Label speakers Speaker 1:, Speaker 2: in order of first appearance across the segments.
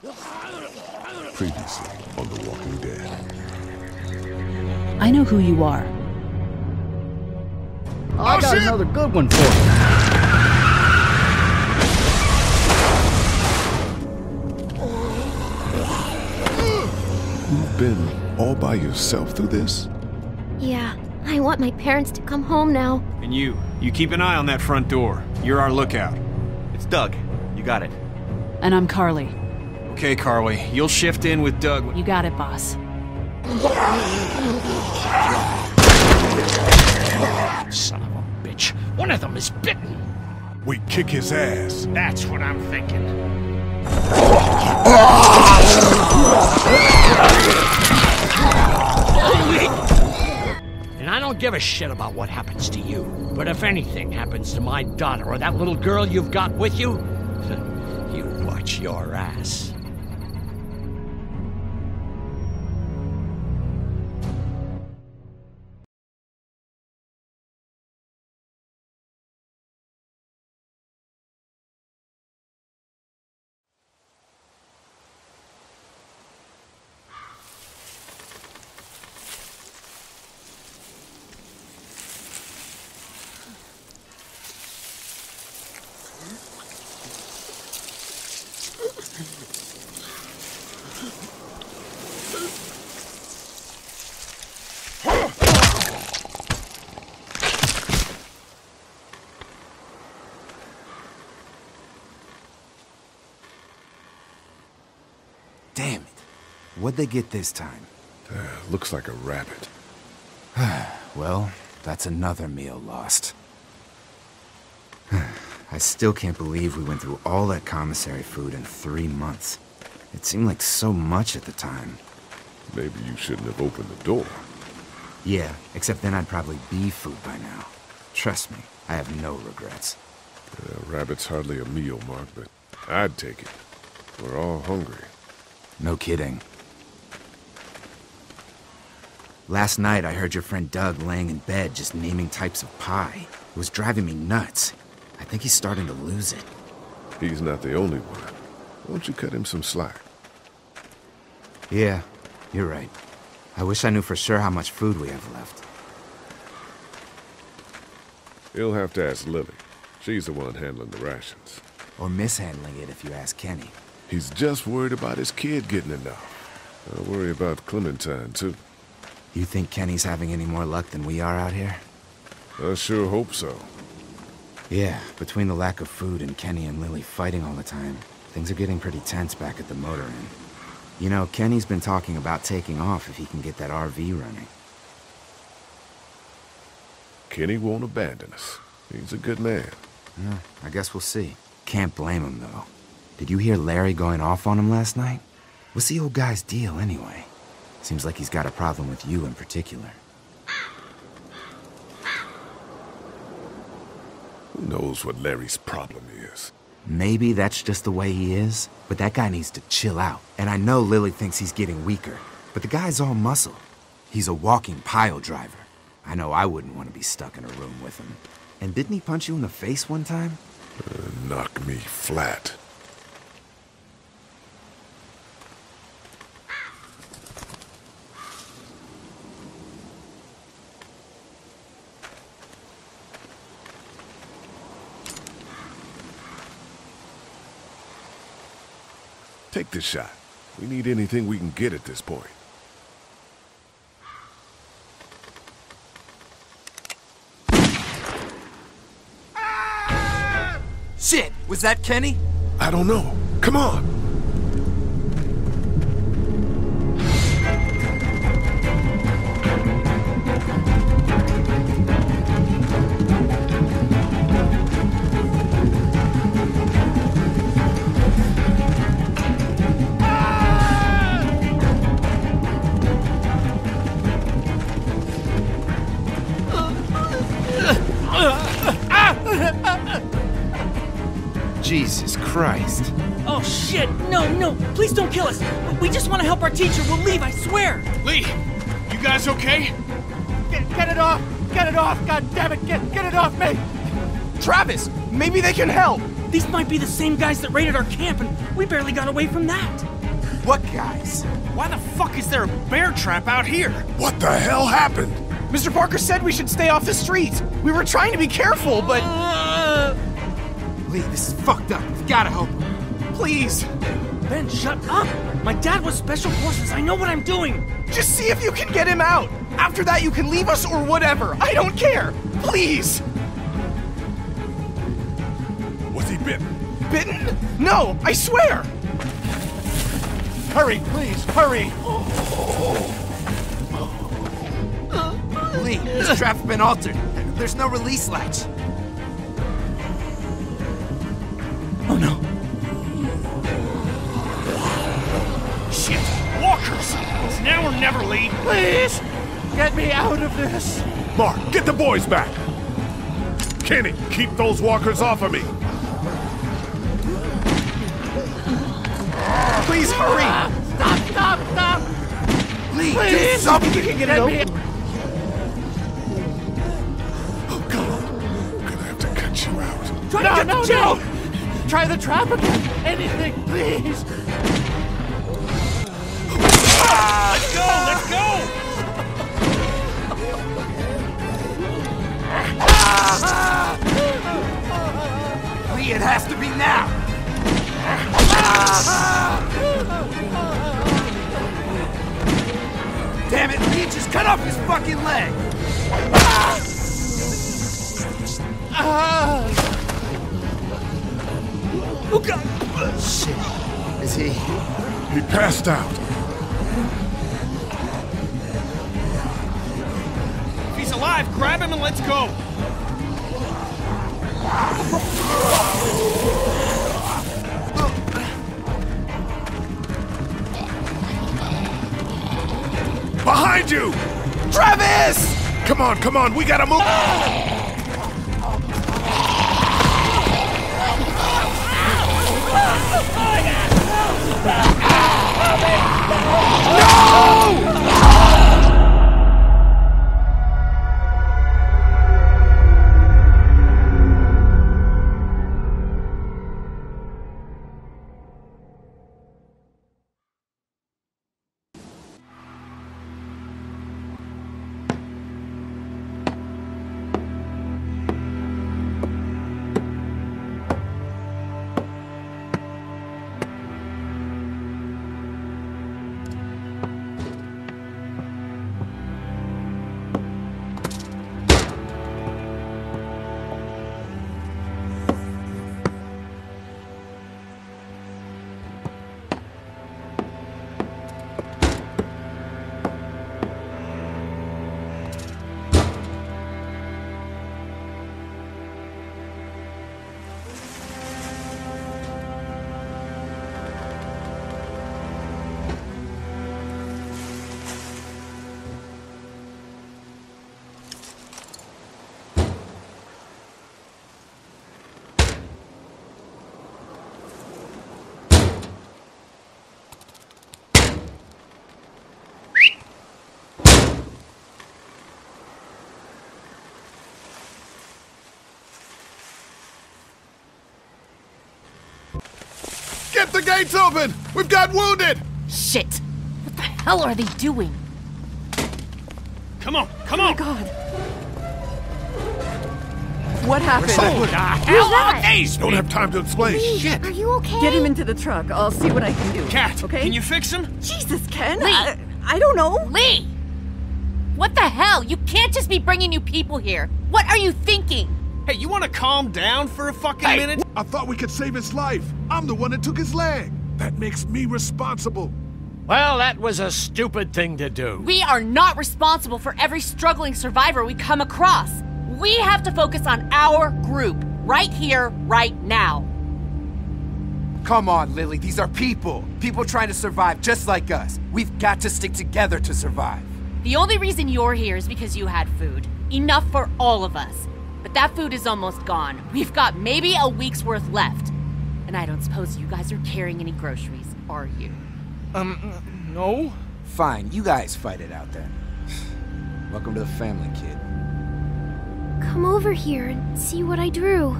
Speaker 1: Previously on The Walking Dead.
Speaker 2: I know who you are.
Speaker 3: Oh, I oh, got another good one for you.
Speaker 1: You've been all by yourself through this?
Speaker 4: Yeah, I want my parents to come home now.
Speaker 5: And you, you keep an eye on that front door. You're our lookout.
Speaker 6: It's Doug. You got it.
Speaker 2: And I'm Carley.
Speaker 5: Okay, Carley, you'll shift in with Doug.
Speaker 2: You got it, boss.
Speaker 7: Son of a bitch. One of them is bitten.
Speaker 1: We kick his ass.
Speaker 7: That's what I'm thinking. And I don't give a shit about what happens to you. But if anything happens to my daughter or that little girl you've got with you, you watch your ass.
Speaker 8: What'd they get this time?
Speaker 1: Uh, looks like a rabbit.
Speaker 8: Well, that's another meal lost. I still can't believe we went through all that commissary food in three months. It seemed like so much at the time.
Speaker 1: Maybe you shouldn't have opened the door.
Speaker 8: Yeah, except then I'd probably be food by now. Trust me, I have no regrets.
Speaker 1: Uh, rabbit's hardly a meal, Mark, but I'd take it. We're all hungry.
Speaker 8: No kidding. Last night, I heard your friend Doug laying in bed just naming types of pie. It was driving me nuts. I think he's starting to lose it.
Speaker 1: He's not the only one. Won't you cut him some slack?
Speaker 8: Yeah, you're right. I wish I knew for sure how much food we have left.
Speaker 1: You'll have to ask Lily. She's the one handling the rations.
Speaker 8: Or mishandling it if you ask Kenny.
Speaker 1: He's just worried about his kid getting enough. I'll worry about Clementine, too.
Speaker 8: You think Kenny's having any more luck than we are out here?
Speaker 1: I sure hope so.
Speaker 8: Yeah, between the lack of food and Kenny and Lily fighting all the time, things are getting pretty tense back at the motor inn. You know, Kenny's been talking about taking off if he can get that RV running.
Speaker 1: Kenny won't abandon us. He's a good man.
Speaker 8: Yeah, I guess we'll see. Can't blame him, though. Did you hear Larry going off on him last night? What's the old guy's deal, anyway? Seems like he's got a problem with you in particular.
Speaker 1: Who knows what Larry's problem is?
Speaker 8: Maybe that's just the way he is, but that guy needs to chill out. And I know Lily thinks he's getting weaker, but the guy's all muscle. He's a walking pile driver. I know I wouldn't want to be stuck in a room with him. And didn't he punch you in the face one time?
Speaker 1: Uh, knock me flat. Take this shot. We need anything we can get at this point.
Speaker 8: Shit! Was that Kenny?
Speaker 1: I don't know. Come on.
Speaker 9: Shit! No, no! Please don't kill us! We just want to help our teacher. We'll leave, I swear!
Speaker 5: Lee, you guys okay?
Speaker 3: Get, get it off! Get it off! God damn it! Get, get it off me!
Speaker 6: Travis, maybe they can help.
Speaker 9: These might be the same guys that raided our camp, and we barely got away from that.
Speaker 8: What guys?
Speaker 5: Why the fuck is there a bear trap out here?
Speaker 1: What the hell happened?
Speaker 5: Mr. Parker said we should stay off the streets. We were trying to be careful, but uh.
Speaker 8: Lee, this is fucked up. We've gotta help him.
Speaker 5: Please,
Speaker 9: Ben, shut up! My dad was special forces. I know what I'm doing.
Speaker 5: just see if you can get him out. After that, you can leave us or whatever. I don't care. Please.
Speaker 1: Was he bitten?
Speaker 5: Bitten? No, I swear. Hurry, please, hurry.
Speaker 8: Lee, this trap's been altered. There's no release latch.
Speaker 5: Never, Lee.
Speaker 7: Please, get me out of this.
Speaker 1: Mark, get the boys back! Kenny, keep those walkers off of me!
Speaker 5: Please hurry.
Speaker 7: Ah, stop, stop, stop.
Speaker 8: Lee, do
Speaker 7: Please,
Speaker 8: something!
Speaker 5: Get it
Speaker 7: Get me.
Speaker 1: Oh, God. I'm gonna have to cut you out.
Speaker 9: Try
Speaker 7: No,
Speaker 9: to get
Speaker 7: no,
Speaker 9: the
Speaker 7: no! Try the trap again. Anything, please.
Speaker 5: Let's go, let's go.
Speaker 8: Lee, it has to be now! Damn it, Lee just cut off his fucking leg! Ah.
Speaker 9: Oh god.
Speaker 8: Shit. Is he?
Speaker 1: He passed out.
Speaker 5: If he's alive, grab him and let's go.
Speaker 1: Behind you!
Speaker 5: Travis!
Speaker 1: Come on, come on, we gotta move! No! Get the gates open! We've got wounded!
Speaker 2: Shit! What the hell are they doing?
Speaker 5: Come on, come on.
Speaker 10: Oh god. What happened?
Speaker 7: Who the hell are these
Speaker 1: Don't have time to explain.
Speaker 5: Shit.
Speaker 4: Are you okay?
Speaker 10: Get him into the truck. I'll see what I can do.
Speaker 5: Cat,
Speaker 10: okay?
Speaker 5: can you fix him?
Speaker 10: Jesus, Ken.
Speaker 2: Lee.
Speaker 10: I, I don't know.
Speaker 2: Lee! What the hell? You can't just be bringing new people here. What are you thinking?
Speaker 5: Hey, you want to calm down for a fucking
Speaker 7: Hey.
Speaker 5: minute?
Speaker 1: I thought we could save his life. I'm the one that took his leg. That makes me responsible.
Speaker 7: Well, that was a stupid thing to do.
Speaker 2: We are not responsible for every struggling survivor we come across. We have to focus on our group, right here, right now.
Speaker 8: Come on, Lily, these are people. People trying to survive just like us. We've got to stick together to survive.
Speaker 2: The only reason you're here is because you had food. Enough for all of us. But that food is almost gone. We've got maybe a week's worth left. And I don't suppose you guys are carrying any groceries, are you?
Speaker 5: Um, no.
Speaker 8: Fine, you guys fight it out then. Welcome to the family, kid.
Speaker 4: Come over here and see what I drew.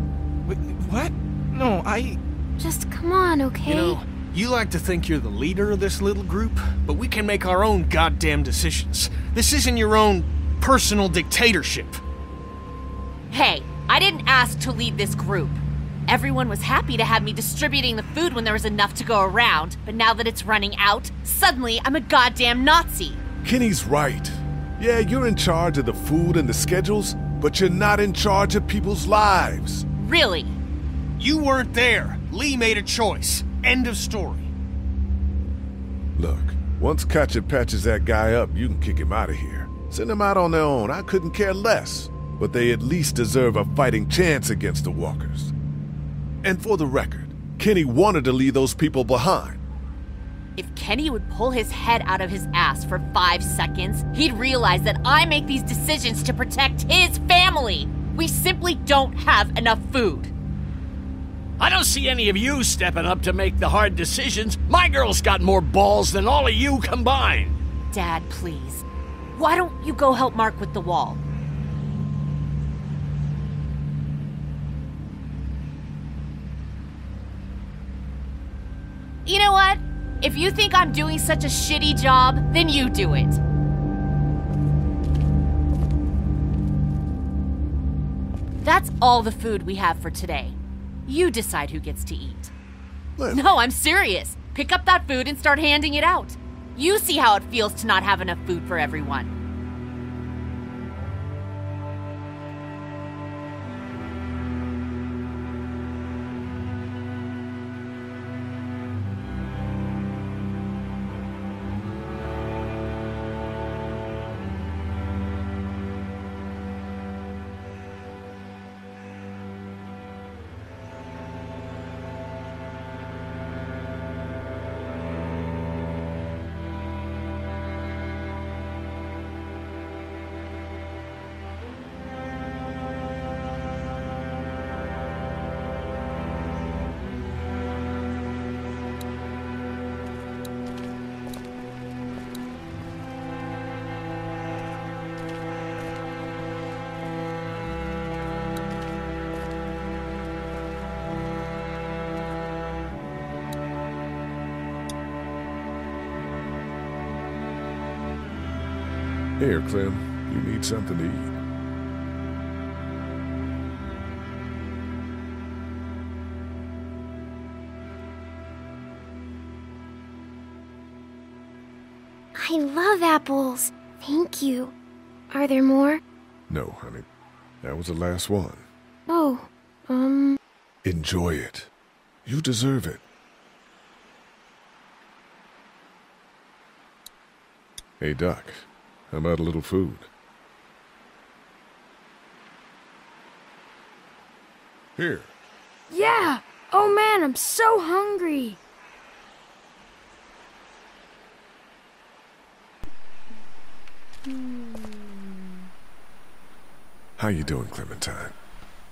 Speaker 5: Wait, what? No, I.
Speaker 4: Just come on, okay?
Speaker 11: You know, you like to think you're the leader of this little group, but we can make our own goddamn decisions. This isn't your own personal dictatorship.
Speaker 2: Hey, I didn't ask to lead this group. Everyone was happy to have me distributing the food when there was enough to go around, but now that it's running out, suddenly I'm a goddamn Nazi.
Speaker 1: Kenny's right. Yeah, you're in charge of the food and the schedules, but you're not in charge of people's lives.
Speaker 2: Really?
Speaker 11: You weren't there. Lee made a choice. End of story.
Speaker 1: Look, once Katjaa patches that guy up, you can kick him out of here. Send him out on their own. I couldn't care less. But they at least deserve a fighting chance against the walkers. And for the record, Kenny wanted to leave those people behind.
Speaker 2: If Kenny would pull his head out of his ass for five seconds, he'd realize that I make these decisions to protect his family. We simply don't have enough food.
Speaker 7: I don't see any of you stepping up to make the hard decisions. My girl's got more balls than all of you combined.
Speaker 2: Dad, please. Why don't you go help Mark with the wall? You know what? If you think I'm doing such a shitty job, then you do it. That's all the food we have for today. You decide who gets to eat. No, I'm serious. Pick up that food and start handing it out. You see how it feels to not have enough food for everyone.
Speaker 1: Here, Clem, you need something to eat.
Speaker 4: I love apples. Thank you. Are there more?
Speaker 1: No, honey. That was the last one.
Speaker 4: Oh, um.
Speaker 1: Enjoy it. You deserve it. Hey, Duck. How about a little food? Here.
Speaker 12: Yeah! Oh man, I'm so hungry!
Speaker 1: How you doing, Clementine?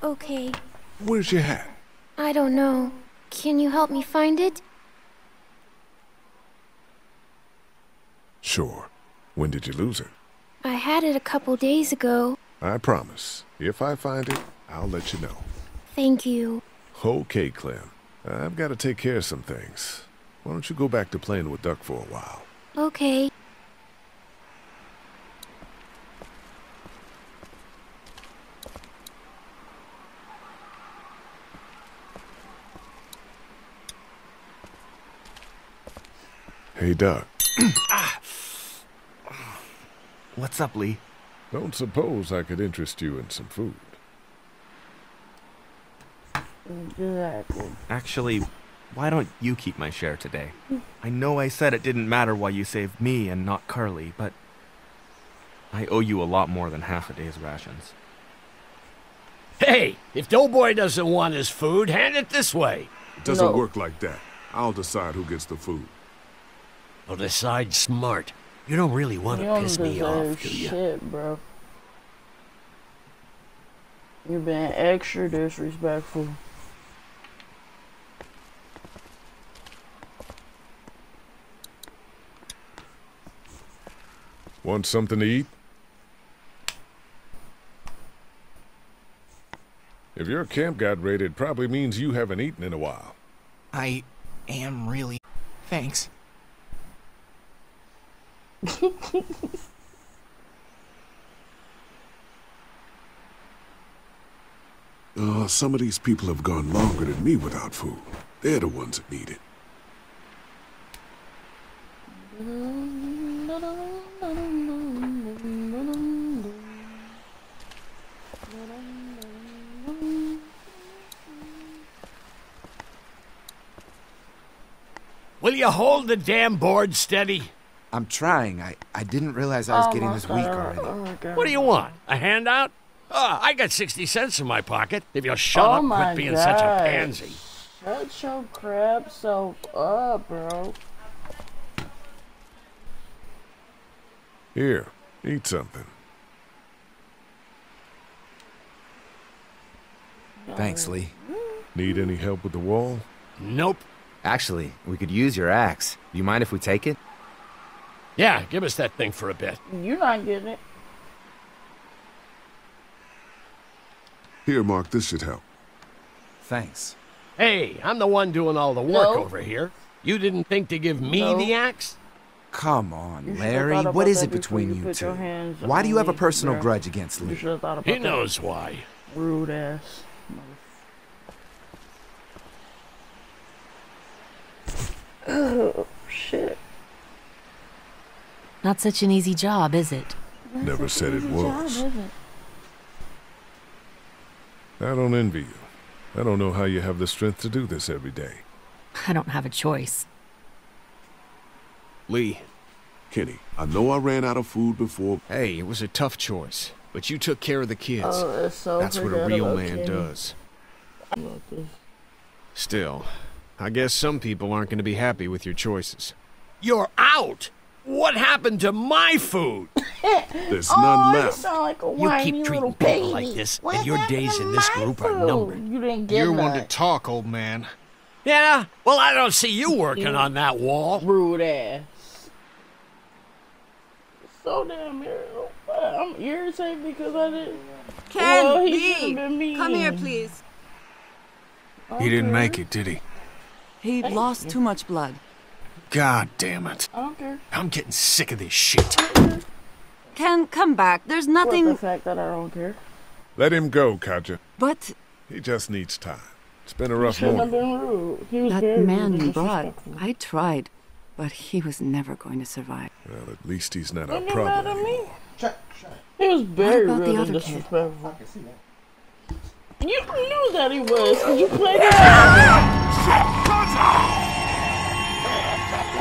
Speaker 4: Okay.
Speaker 1: Where's your hat?
Speaker 4: I don't know. Can you help me find it?
Speaker 1: Sure. When did you lose it?
Speaker 4: I had it a couple days ago.
Speaker 1: I promise. If I find it, I'll let you know.
Speaker 4: Thank you.
Speaker 1: Okay, Clem. I've got to take care of some things. Why don't you go back to playing with Duck for a while?
Speaker 4: Okay.
Speaker 1: Hey, Duck.
Speaker 6: What's up, Lee?
Speaker 1: Don't suppose I could interest you in some food.
Speaker 13: Exactly.
Speaker 6: Actually, why don't you keep my share today? I know I said it didn't matter why you saved me and not Carley, but I owe you a lot more than half a day's rations.
Speaker 7: Hey, if Doughboy doesn't want his food, hand it this way.
Speaker 1: It doesn't work like that. I'll decide who gets the food.
Speaker 7: Well, decide smart. You don't really want to piss me off, do you?
Speaker 13: shit, bro. You're being extra disrespectful.
Speaker 1: Want something to eat? If your camp got raided, probably means you haven't eaten in a while.
Speaker 5: I am really. Thanks.
Speaker 1: Uh, some of these people have gone longer than me without food. They're the ones that need it.
Speaker 7: Will you hold the damn board steady?
Speaker 8: I'm trying. I, I didn't realize I was oh, getting this weak already.
Speaker 7: Oh, what do you want? A handout? Oh, I got 60 cents in my pocket. If you'll shut
Speaker 13: oh
Speaker 7: up,
Speaker 13: my
Speaker 7: quit being
Speaker 13: God.
Speaker 7: such a pansy.
Speaker 13: Shut your crap self up, bro.
Speaker 1: Here, eat something.
Speaker 8: Thanks, Lee.
Speaker 1: Need any help with the wall?
Speaker 7: Nope.
Speaker 8: Actually, we could use your axe. You mind if we take it?
Speaker 7: Yeah, give us that thing for a bit.
Speaker 13: You're not getting it.
Speaker 1: Here, Mark, this should help.
Speaker 8: Thanks.
Speaker 7: Hey, I'm the one doing all the work
Speaker 13: No.
Speaker 7: over here. You didn't think to give me
Speaker 13: No.
Speaker 7: the axe?
Speaker 8: Come on, Larry.
Speaker 13: thought
Speaker 8: What
Speaker 13: about
Speaker 8: is
Speaker 13: that
Speaker 8: it between
Speaker 13: you
Speaker 8: you two? Why do you have a personal
Speaker 13: bruh.
Speaker 8: grudge against
Speaker 13: You
Speaker 8: Lee?
Speaker 13: should about
Speaker 7: He
Speaker 13: that.
Speaker 7: knows why.
Speaker 13: Rude ass. Oh, shit.
Speaker 2: Not such an easy job, is it?
Speaker 1: Never said it
Speaker 13: Easy job,
Speaker 1: was.
Speaker 13: it?
Speaker 1: I don't envy you. I don't know how you have the strength to do this every day.
Speaker 2: I don't have a choice.
Speaker 11: Lee,
Speaker 1: Kenny, I know I ran out of food before.
Speaker 11: hey, it was a tough choice, but you took care of the kids.
Speaker 13: Oh, it's so
Speaker 11: That's what a real man
Speaker 13: Kenny.
Speaker 11: does. Still, I guess some people aren't going to be happy with your choices.
Speaker 7: You're out! What happened to my food?
Speaker 1: There's
Speaker 13: oh,
Speaker 1: none
Speaker 13: you
Speaker 1: left.
Speaker 13: sound like a
Speaker 7: You
Speaker 13: whiny
Speaker 7: keep
Speaker 13: little
Speaker 7: treating
Speaker 13: baby.
Speaker 7: people like this,
Speaker 13: What
Speaker 7: and your days in this
Speaker 13: my
Speaker 7: group are numbered.
Speaker 13: You didn't get
Speaker 11: You're one to talk, old man.
Speaker 7: Yeah? Well, I don't see you working on that wall.
Speaker 13: Rude ass. So damn irritated. I'm irritated because I didn't.
Speaker 10: Ken,
Speaker 13: well, he
Speaker 10: Lee,
Speaker 13: been mean.
Speaker 10: come here, please.
Speaker 11: He didn't make it, did he?
Speaker 10: He lost too much blood.
Speaker 11: God damn it.
Speaker 13: I don't care.
Speaker 11: I'm getting sick of this shit.
Speaker 10: Ken, come back. There's
Speaker 13: What the
Speaker 10: nothing.
Speaker 13: fact that I don't care.
Speaker 1: Let him go, Katjaa.
Speaker 10: But
Speaker 1: He just needs time. It's been a rough
Speaker 13: shouldn't
Speaker 1: morning.
Speaker 13: been rude. He was
Speaker 12: That
Speaker 13: very
Speaker 12: man you brought. I tried, but he was never going to survive.
Speaker 1: Well, at least he's not
Speaker 13: Don't
Speaker 1: our
Speaker 13: get mad
Speaker 1: problem
Speaker 13: at me.
Speaker 1: anymore.
Speaker 13: He was very
Speaker 12: about the
Speaker 13: rude and
Speaker 12: other kid?
Speaker 13: disrespectful. You knew that he was, because you played it.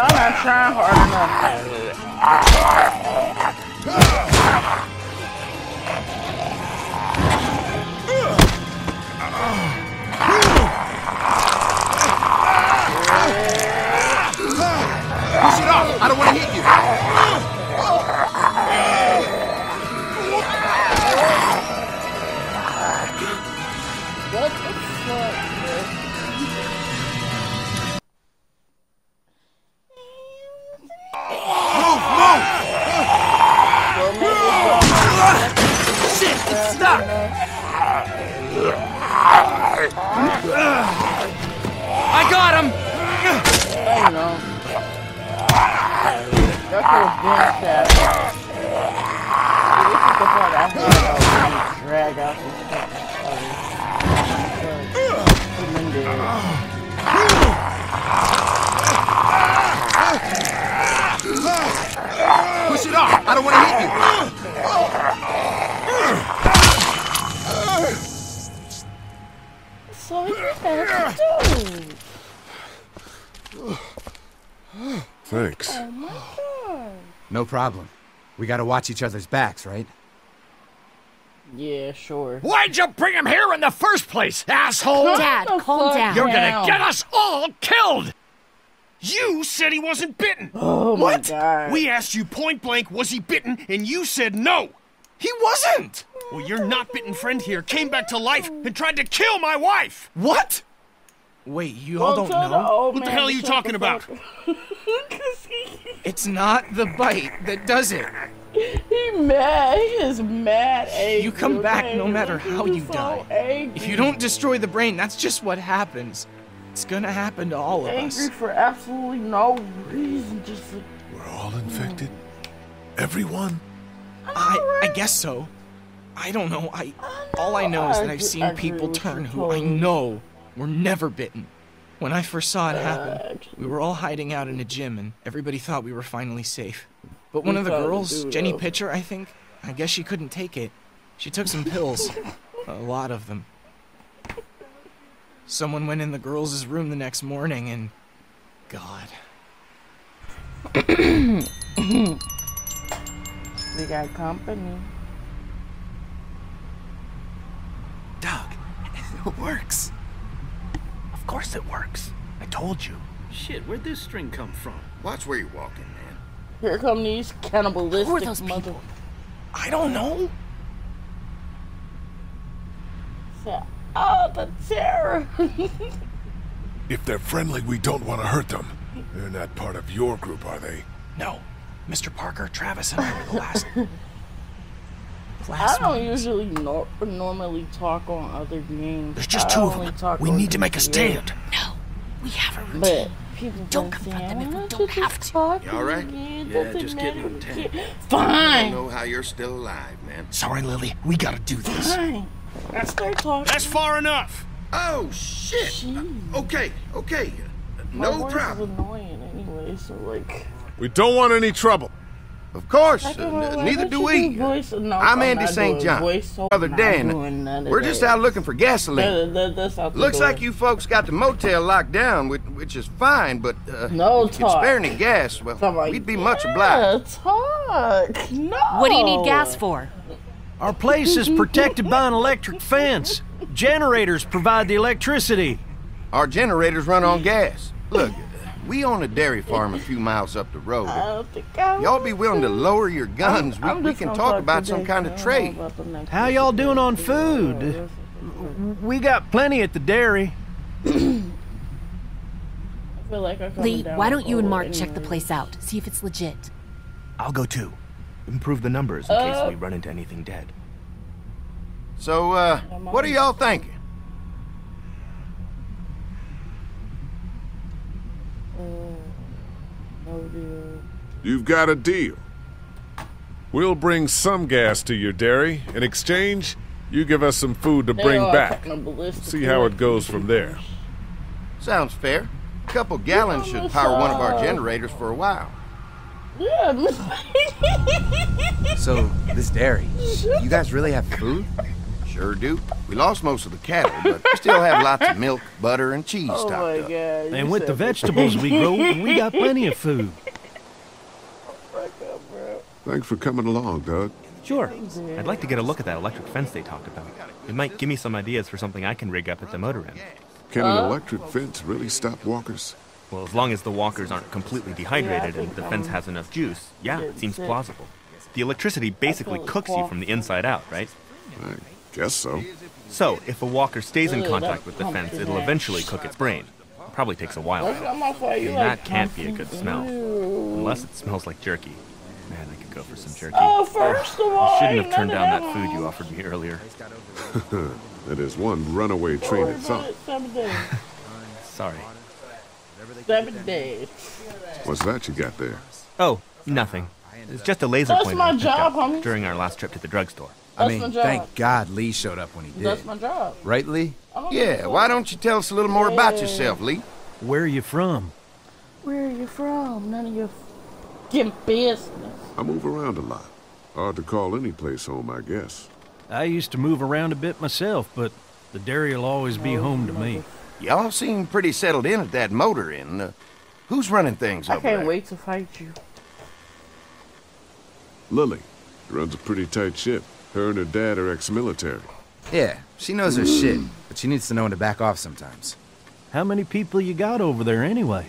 Speaker 13: Y'all not trying hard enough.
Speaker 5: Push it off! I don't want to hit you!
Speaker 8: Gotta watch each other's backs, right?
Speaker 13: Yeah, sure.
Speaker 7: Why'd you bring him here in the first place, asshole?
Speaker 2: Dad, calm down.
Speaker 7: You're gonna get us all killed!
Speaker 11: You said he wasn't bitten.
Speaker 13: Oh my
Speaker 11: what?
Speaker 13: God.
Speaker 11: We asked you point blank, was he bitten, and you said no. He wasn't. Well, your not bitten friend here came back to life and tried to kill my wife.
Speaker 5: What? Wait, you all
Speaker 13: Don't
Speaker 5: don't
Speaker 13: tell the
Speaker 5: know?
Speaker 13: old
Speaker 11: What the hell are you talking about?
Speaker 13: fuck up. 'Cause he,
Speaker 5: It's not the bite that does it.
Speaker 13: He mad. He is mad angry.
Speaker 5: You come back
Speaker 13: okay?
Speaker 5: no matter how you
Speaker 13: so
Speaker 5: die.
Speaker 13: Angry.
Speaker 5: If you don't destroy the brain, that's just what happens. It's gonna happen to all of us.
Speaker 13: angry for absolutely no reason, just like,
Speaker 1: We're all infected? Everyone?
Speaker 5: I I guess so. I don't know. I all I know is that I've seen
Speaker 13: I
Speaker 5: people turn who I know were never bitten. When I first saw it happen, we were all hiding out in a gym and everybody thought we were finally safe. But one of the girls, Jenny. Pitcher, I think, I guess she couldn't take it. She took some pills. a lot of them. Someone went in the girls' room the next morning and God.
Speaker 13: we got company.
Speaker 5: Doug, it works.
Speaker 6: Of course it works. I told you.
Speaker 14: Shit, where'd this string come from?
Speaker 15: Watch where you're walking, man.
Speaker 13: Here come these cannibalistic
Speaker 2: Who are those
Speaker 13: mother.
Speaker 2: people?
Speaker 5: I don't know.
Speaker 13: Oh, the terror!
Speaker 1: If they're friendly, we don't want to hurt them. They're not part of your group, are they?
Speaker 5: No. Mr. Parker, Travis, and I were the last.
Speaker 13: I don't usually nor- normally talk on other games.
Speaker 7: There's just
Speaker 13: I
Speaker 7: two of
Speaker 13: only
Speaker 7: them. We need to make a
Speaker 13: GTA.
Speaker 7: stand.
Speaker 2: No, we have a routine.
Speaker 13: But people
Speaker 2: Don't
Speaker 13: been
Speaker 2: confront
Speaker 13: saying,
Speaker 2: them if we don't have to."
Speaker 13: talk
Speaker 15: You all right?
Speaker 13: again?
Speaker 14: Yeah,
Speaker 13: Doesn't
Speaker 14: just
Speaker 13: matter
Speaker 14: getting
Speaker 13: what
Speaker 14: on
Speaker 13: you
Speaker 14: ten.
Speaker 15: I don't know how you're still alive, man.
Speaker 7: Sorry, Lily. We gotta do this.
Speaker 13: Fine. I start talking.
Speaker 11: That's far enough.
Speaker 15: Oh, shit.
Speaker 13: Jeez.
Speaker 15: Uh, okay, okay.
Speaker 13: My
Speaker 15: No
Speaker 13: voice
Speaker 15: problem.
Speaker 13: is annoying anyway, so like.
Speaker 1: We don't want any trouble.
Speaker 15: Of course,
Speaker 13: I
Speaker 15: uh,
Speaker 13: can
Speaker 15: n-
Speaker 13: why
Speaker 15: neither
Speaker 13: don't
Speaker 15: do
Speaker 13: you
Speaker 15: we.
Speaker 13: Voice? No,
Speaker 15: I'm Andy St. John.
Speaker 13: Voice, so
Speaker 15: Brother Dan.
Speaker 13: doing none of
Speaker 15: We're just out looking for gasoline.
Speaker 13: That- that- that's out the
Speaker 15: Looks
Speaker 13: door.
Speaker 15: like you folks got the motel locked down, which, which is fine, but uh,
Speaker 13: No
Speaker 15: if you
Speaker 13: talk.
Speaker 15: spare any gas, well,
Speaker 13: Talk like,
Speaker 15: we'd be much obliged.
Speaker 13: Yeah, talk. No.
Speaker 2: What do you need gas for?
Speaker 14: Our place is protected by an electric fence. Generators provide the electricity.
Speaker 15: Our generators run on gas. Look, we own a dairy farm a few miles up the road.
Speaker 13: I don't think I
Speaker 15: Y'all be willing to lower your guns?
Speaker 13: I'm- I'm
Speaker 15: we, we can talk
Speaker 13: talk
Speaker 15: about some kind of trade.
Speaker 13: know about the next
Speaker 14: How y'all doing on food? We got plenty at the dairy.
Speaker 13: Like
Speaker 2: Lee, why don't you and
Speaker 13: cold
Speaker 2: Mark check the place out? See if it's legit.
Speaker 6: I'll go too. Improve the numbers in case
Speaker 13: Uh.
Speaker 6: we run into anything dead.
Speaker 15: So, uh, what are y'all thinking?
Speaker 13: Oh dear.
Speaker 1: You've got a deal. We'll bring some gas to your dairy. In exchange, you give us some food to
Speaker 13: They
Speaker 1: bring back. See how it goes from there.
Speaker 15: Sounds fair. A couple gallons should power one of our generators for a while.
Speaker 13: Yeah.
Speaker 8: So, this dairy, you guys really have food?
Speaker 15: Sure do. We lost most of the cattle, but we still have lots of milk, butter, and cheese
Speaker 13: oh
Speaker 15: stocked
Speaker 13: my
Speaker 15: up.
Speaker 13: god. you
Speaker 14: And with the vegetables we grow, we got plenty of food.
Speaker 13: Fuck up, bro.
Speaker 1: Thanks for coming along, Doug.
Speaker 6: Sure. I'd like to get a look at that electric fence they talked about. It might give me some ideas for something I can rig up at the motor inn.
Speaker 1: Can an electric fence really stop walkers?
Speaker 6: Well, as long as the walkers aren't completely dehydrated and the fence has enough juice, yeah, it seems plausible. The electricity basically cooks you from the inside out, right?
Speaker 1: I guess so.
Speaker 6: So, if a walker stays in contact with the fence, it'll eventually cook its brain. Probably takes a while.
Speaker 13: That's
Speaker 6: though.
Speaker 13: not my fault. You
Speaker 6: And that can't be a good smell. Unless it smells like jerky. Man, I could go for some jerky.
Speaker 13: Oh, first of
Speaker 6: You
Speaker 13: all,
Speaker 6: shouldn't have turned down that food you offered me earlier.
Speaker 1: that is one runaway train
Speaker 13: Worry
Speaker 1: of
Speaker 13: about
Speaker 1: thought.
Speaker 13: it Seven days.
Speaker 6: Sorry.
Speaker 13: Seven days.
Speaker 1: What's that you got there?
Speaker 6: Oh, nothing. It's just a laser
Speaker 13: That's
Speaker 6: pointer
Speaker 13: my job, homie.
Speaker 6: during our last trip to the drugstore.
Speaker 8: I
Speaker 13: That's
Speaker 8: mean,
Speaker 13: my job.
Speaker 8: thank God Lee showed up when he did.
Speaker 13: That's my job.
Speaker 8: Right, Lee?
Speaker 13: I
Speaker 15: Yeah, why don't you tell us a little more about yourself, Lee?
Speaker 14: Where are you from?
Speaker 13: Where are you from? None of your fucking business.
Speaker 1: I move around a lot. Hard to call any place home, I guess.
Speaker 14: I used to move around a bit myself, but the dairy will always be home to me.
Speaker 15: Y'all seem pretty settled in at that motor inn. Uh, who's running things
Speaker 13: I
Speaker 15: over
Speaker 13: can't
Speaker 15: there?
Speaker 13: wait to fight you.
Speaker 1: Lily runs a pretty tight ship. Her and her dad are ex-military.
Speaker 8: Yeah, she knows her shit, but she needs to know when to back off sometimes.
Speaker 14: How many people you got over there anyway?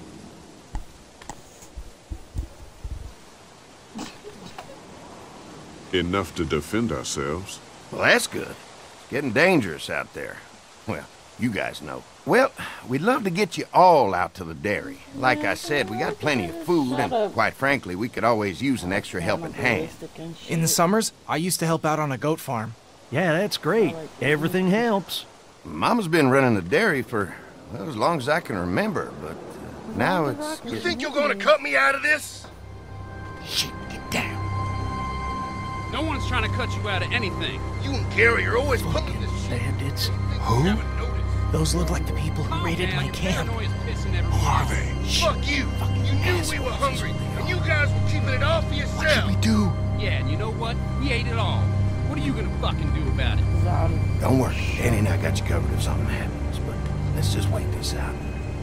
Speaker 1: Enough to defend ourselves.
Speaker 15: Well, that's good. It's getting dangerous out there. Well, you guys know. Well, we'd love to get you all out to the dairy. Like I said, we got plenty of food, and quite frankly, we could always use an extra helping hand.
Speaker 5: In the summers, I used to help out on a goat farm.
Speaker 14: Yeah, that's great. Everything helps.
Speaker 15: Mama's been running the dairy for, well, as long as I can remember, but uh, now it's...
Speaker 16: You think you're gonna cut me out of this? Shit, get down.
Speaker 17: No one's trying to cut you out of anything.
Speaker 16: You and Gary are always pulling this shit.
Speaker 5: Bandits.
Speaker 15: Who?
Speaker 5: Those look like the people who raided oh, my camp.
Speaker 16: Who are they? Fuck you! You knew we were hungry, and you guys were keeping it all for yourself.
Speaker 15: We do?
Speaker 17: Yeah, and you know what? We ate it all. What are you gonna fucking do about it?
Speaker 15: Don't worry, Danny and I got you covered if something happens, but let's just wait this out.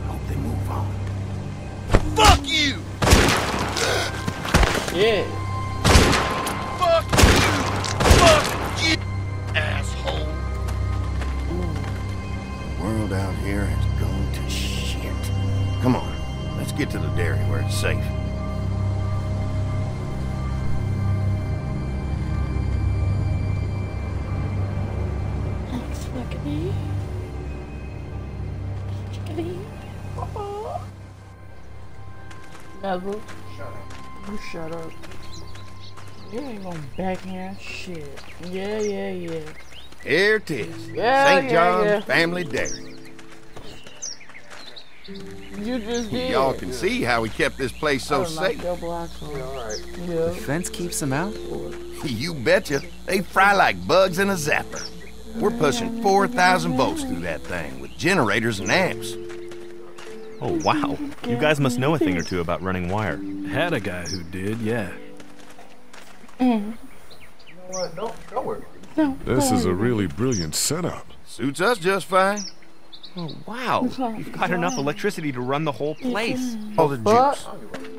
Speaker 15: Hope they move on.
Speaker 16: Fuck you!
Speaker 13: Yeah.
Speaker 15: Get to the dairy where it's safe.
Speaker 13: Never. Shut up. You shut up. You ain't gonna backhand shit. Yeah, yeah, yeah.
Speaker 15: Here it is.
Speaker 13: Yeah,
Speaker 15: St.
Speaker 13: yeah,
Speaker 15: John's
Speaker 13: yeah.
Speaker 15: Family Dairy.
Speaker 13: You just did.
Speaker 15: Y'all can see how we kept this place so
Speaker 13: I done knocked
Speaker 15: safe.
Speaker 13: your blocks off.
Speaker 8: The fence keeps them out?
Speaker 15: You betcha. They fry like bugs in a zapper. We're pushing 4,000 volts through that thing with generators and amps.
Speaker 6: Oh, wow. You guys must know a thing or two about running wire.
Speaker 14: Had a guy who did, yeah.
Speaker 13: Mm.
Speaker 5: Don't, don't worry.
Speaker 1: This is a really brilliant setup.
Speaker 15: Suits us just fine.
Speaker 6: Oh, wow. You've got enough electricity to run the whole place.
Speaker 15: All the juice.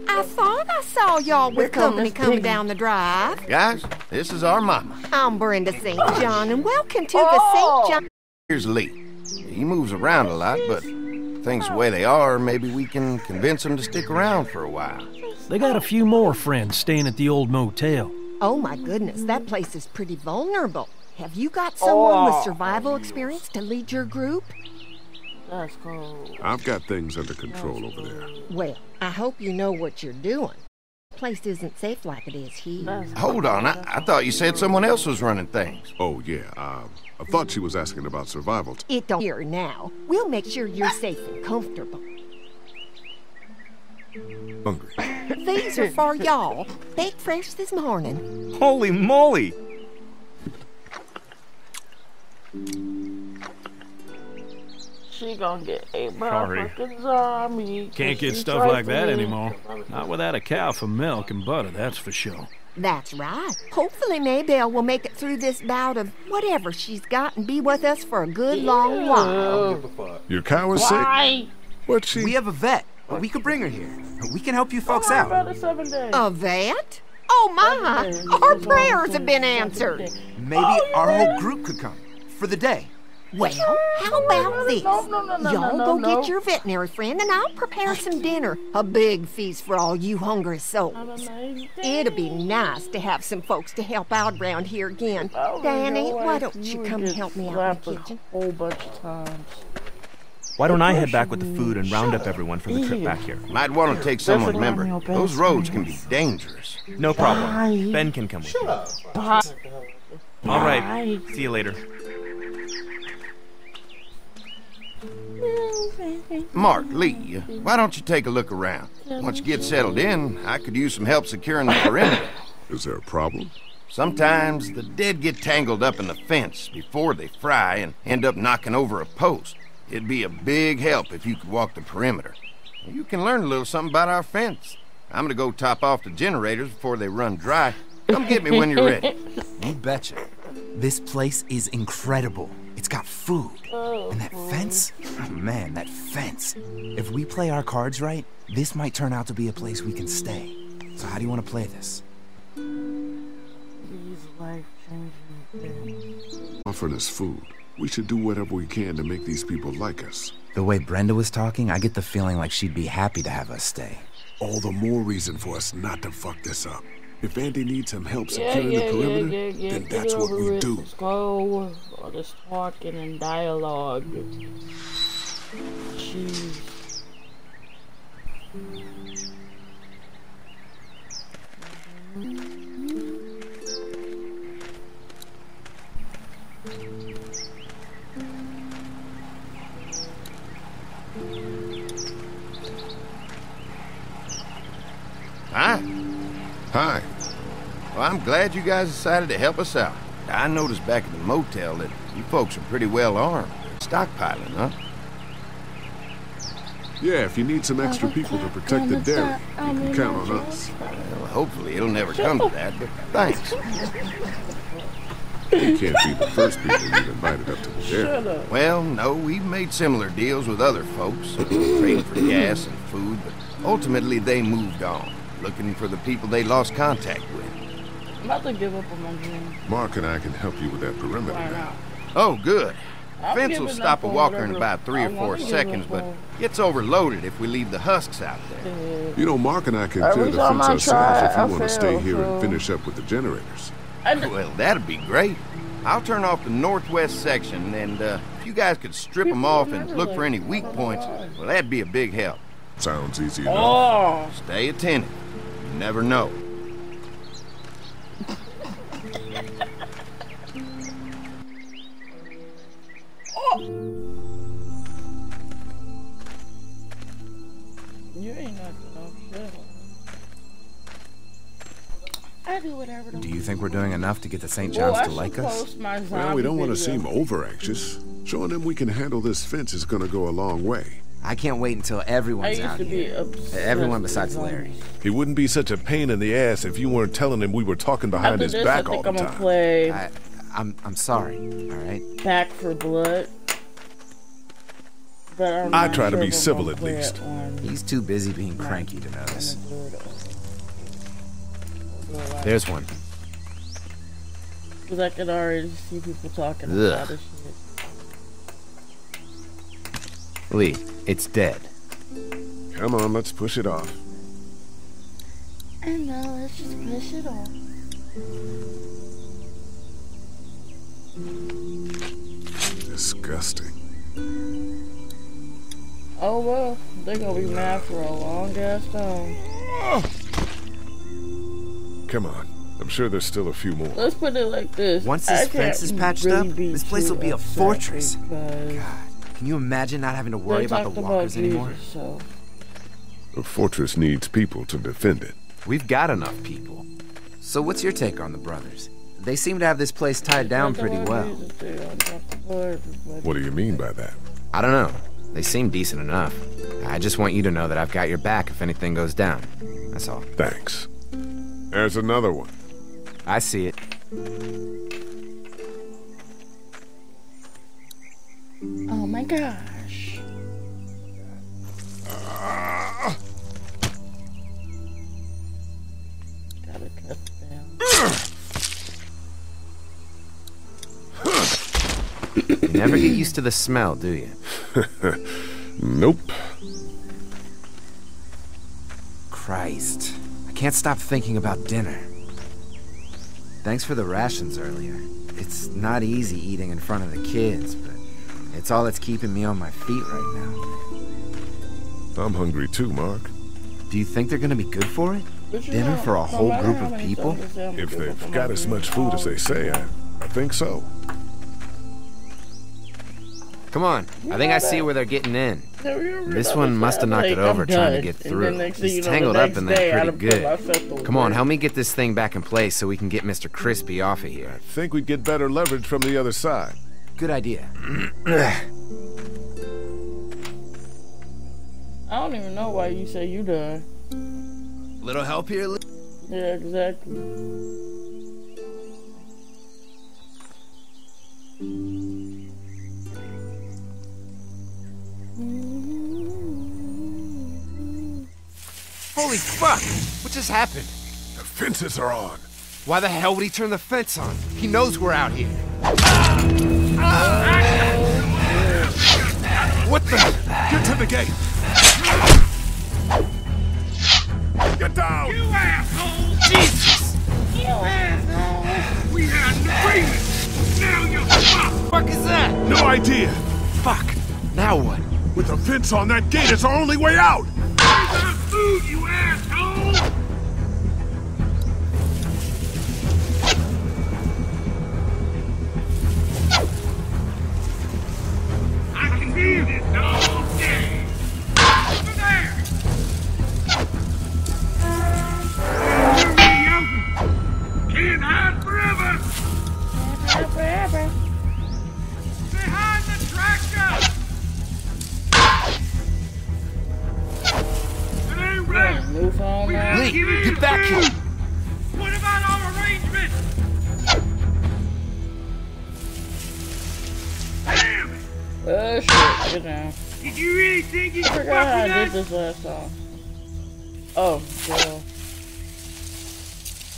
Speaker 18: I thought I saw y'all with company coming down the drive.
Speaker 15: Guys, this is our mama.
Speaker 18: I'm Brenda St. John, and welcome to the St. John.
Speaker 15: Here's Lee. He moves around a lot, but things the way they are, maybe we can convince him to stick around for a while.
Speaker 14: They got a few more friends staying at the old motel.
Speaker 18: Oh my goodness, that place is pretty vulnerable. Have you got someone
Speaker 13: Oh.
Speaker 18: with survival experience to lead your group?
Speaker 13: That's cold.
Speaker 1: I've got things under control over there.
Speaker 18: Well, I hope you know what you're doing. Place isn't safe like it is here.
Speaker 15: Hold on, I, I thought you said someone else was running things.
Speaker 1: Oh, yeah, um, I thought she was asking about survival.
Speaker 18: It don't here now. We'll make sure you're safe and comfortable.
Speaker 1: Hungry.
Speaker 18: These are for y'all. Baked fresh this morning.
Speaker 6: Holy moly!
Speaker 13: She gonna get ate by
Speaker 14: Sorry.
Speaker 13: a fucking zombie.
Speaker 14: Can't get stuff like that
Speaker 13: trifling.
Speaker 14: anymore. Not without a cow for milk and butter, that's for sure.
Speaker 18: That's right. Hopefully Maybelle will make it through this bout of whatever she's got and be with us for a good long while.
Speaker 1: Your cow is
Speaker 13: Why?
Speaker 1: sick? What she?
Speaker 8: We have a vet. We could bring her here. We can help you folks
Speaker 13: Oh,
Speaker 8: out.
Speaker 13: about a.
Speaker 18: A vet? Oh my! Our prayers have been answered.
Speaker 8: Maybe oh, our whole group could come for the day.
Speaker 18: Well, how about this?
Speaker 13: No, no, no, no,
Speaker 18: Y'all
Speaker 13: no,
Speaker 18: go
Speaker 13: no.
Speaker 18: get your veterinary friend and I'll prepare some dinner. A big feast for all you hungry souls. It'll be nice to have some folks to help out around here again. Danny, why don't you come and help me out in the kitchen?
Speaker 13: A whole bunch of times.
Speaker 6: Why don't I head back with the food and round up everyone for the trip back here?
Speaker 15: Might want to take someone,
Speaker 13: Definitely
Speaker 15: remember. Those roads can be dangerous.
Speaker 6: No problem. Ben can come with me.
Speaker 13: Bye.
Speaker 6: All right. See you later.
Speaker 15: Mark, Lee, why don't you take a look around? Once you get settled in, I could use some help securing the perimeter.
Speaker 1: Is there a problem?
Speaker 15: Sometimes the dead get tangled up in the fence before they fry and end up knocking over a post. It'd be a big help if you could walk the perimeter. You can learn a little something about our fence. I'm gonna go top off the generators before they run dry. Come get me when you're ready.
Speaker 8: You betcha. This place is incredible. It's got food. Oh. And that fence? Oh, man, that fence. If we play our cards right, this might turn out to be a place we can stay. So how do you want to play this?
Speaker 13: These life changing.
Speaker 1: Offered us food. We should do whatever we can to make these people like us.
Speaker 8: The way Brenda was talking, I get the feeling like she'd be happy to have us stay.
Speaker 1: All the more reason for us not to fuck this up. If Andy needs some help
Speaker 13: Yeah,
Speaker 1: securing
Speaker 13: yeah,
Speaker 1: the perimeter,
Speaker 13: yeah, yeah.
Speaker 1: then
Speaker 13: Get
Speaker 1: that's what we
Speaker 13: with.
Speaker 1: do.
Speaker 13: Let's go. All this talking and dialogue. Jeez.
Speaker 15: Hi.
Speaker 1: Hi.
Speaker 15: Well, I'm glad you guys decided to help us out. I noticed back at the motel that you folks are pretty well armed. Stockpiling, huh?
Speaker 1: Yeah, if you need some extra people to protect the dairy, you can count on us.
Speaker 15: Well, hopefully it'll never come to that, but thanks.
Speaker 1: We can't be the first people you've invited up to the dairy.
Speaker 15: Well, no, we've made similar deals with other folks, trading for gas and food, but ultimately they moved on, looking for the people they lost contact with.
Speaker 13: I'm about to give up on my dream.
Speaker 1: Mark and I can help you with that perimeter
Speaker 13: Why
Speaker 1: now.
Speaker 13: not?
Speaker 15: Oh, good.
Speaker 13: I'm
Speaker 15: Fence will stop a
Speaker 13: on
Speaker 15: walker in about three or four seconds, but
Speaker 13: on.
Speaker 15: gets overloaded if we leave the husks out there.
Speaker 1: You know, Mark and I can
Speaker 13: Every
Speaker 1: clear the fence ourselves
Speaker 13: try,
Speaker 1: if you
Speaker 13: I
Speaker 1: want to stay here
Speaker 13: so-
Speaker 1: and finish up with the generators.
Speaker 15: Well, that'd be great. I'll turn off the northwest section, and uh, if you guys could strip them off and look for any weak points, well, that'd be a big help.
Speaker 1: Sounds easy enough.
Speaker 13: Oh!
Speaker 15: Stay attentive. You never know.
Speaker 13: You ain't nothing off. I do whatever
Speaker 8: Do you think we're doing enough to get the St. John's
Speaker 13: I
Speaker 8: to like us?
Speaker 13: post
Speaker 1: Well, we don't want to seem over anxious. Showing them we can handle this fence is going to go a long way.
Speaker 8: I can't wait until
Speaker 13: I
Speaker 8: everyone's
Speaker 13: used
Speaker 8: out
Speaker 13: to be
Speaker 8: here.
Speaker 13: obsessed
Speaker 8: Everyone besides
Speaker 13: zombies.
Speaker 8: Larry.
Speaker 1: He wouldn't be such a pain in the ass if you weren't telling him we were talking behind
Speaker 13: After
Speaker 1: his
Speaker 13: this,
Speaker 1: back
Speaker 13: I
Speaker 1: all
Speaker 13: think
Speaker 1: the
Speaker 13: I'm gonna
Speaker 1: time.
Speaker 13: play
Speaker 8: I, I'm I'm sorry. All right.
Speaker 13: Back 4 Blood. But I'm
Speaker 1: I
Speaker 13: not
Speaker 1: try to be civil at least.
Speaker 8: He's too busy being cranky to notice. There's one.
Speaker 13: Cause I can already see people talking
Speaker 8: Ugh.
Speaker 13: about this shit.
Speaker 8: Lee, it's dead.
Speaker 1: Come on, let's push it off.
Speaker 13: I know, let's just push it off.
Speaker 1: Disgusting.
Speaker 13: Oh well, they're gonna be mad for a long ass time.
Speaker 1: Come on. I'm sure there's still a few more.
Speaker 13: Let's put it like this.
Speaker 8: Once
Speaker 13: I
Speaker 8: this fence is patched
Speaker 13: really
Speaker 8: up, this place will be a fortress.
Speaker 13: because
Speaker 8: Can you imagine not having to worry about the
Speaker 13: talked about
Speaker 8: walkers anymore?
Speaker 13: Jesus, so
Speaker 1: A fortress needs people to defend it.
Speaker 8: We've got enough people. So what's your take on the brothers? They seem to have this place tied down pretty well.
Speaker 1: What do you mean by that?
Speaker 8: I don't know. They seem decent enough. I just want you to know that I've got your back if anything goes down. That's all.
Speaker 1: Thanks. There's another one.
Speaker 8: I see it.
Speaker 13: Oh my gosh. Gotta cut down.
Speaker 8: You never get used to the smell, do you?
Speaker 1: nope.
Speaker 8: Christ. I can't stop thinking about dinner. Thanks for the rations earlier. It's not easy eating in front of the kids, but it's all that's keeping me on my feet right now.
Speaker 1: I'm hungry too, Mark.
Speaker 8: Do you think they're gonna be good for it? Dinner for a whole group of people?
Speaker 13: times I say I'm gonna
Speaker 1: If they've got as much food as they say, I, I think so.
Speaker 8: Come on. I think I see where they're getting in.
Speaker 13: Have you ever
Speaker 8: This one must have knocked it over trying to get through.
Speaker 13: next thing
Speaker 8: He's
Speaker 13: you know, the
Speaker 8: tangled up in there pretty
Speaker 13: have put myself
Speaker 8: good. Come on, help me get this thing back in place so we can get Mr. Crispy off of here.
Speaker 1: I think we'd get better leverage from the other side.
Speaker 8: Good idea.
Speaker 13: I don't even know why you say you done.
Speaker 8: Little help here, Lee?
Speaker 13: Yeah, exactly.
Speaker 8: Holy fuck! What just happened?
Speaker 1: The fences are on.
Speaker 8: Why the hell would he turn the fence on? He knows we're out here. Ah!
Speaker 1: What the? Get to the gate! Get down!
Speaker 16: You asshole! Jesus! You asshole! We had an agreement! Now you're fucked!
Speaker 8: Fuck is that?
Speaker 1: No idea!
Speaker 8: Fuck. Now what?
Speaker 1: With the fence on that gate, it's our only way out!
Speaker 16: Where's our food, you asshole?
Speaker 8: Lee, get back here.
Speaker 16: What about our arrangements?
Speaker 13: Oh shit, get down.
Speaker 16: Did you really think you
Speaker 13: I
Speaker 16: could fuck
Speaker 13: forgot how I did
Speaker 16: us?
Speaker 13: this last time. Oh, well.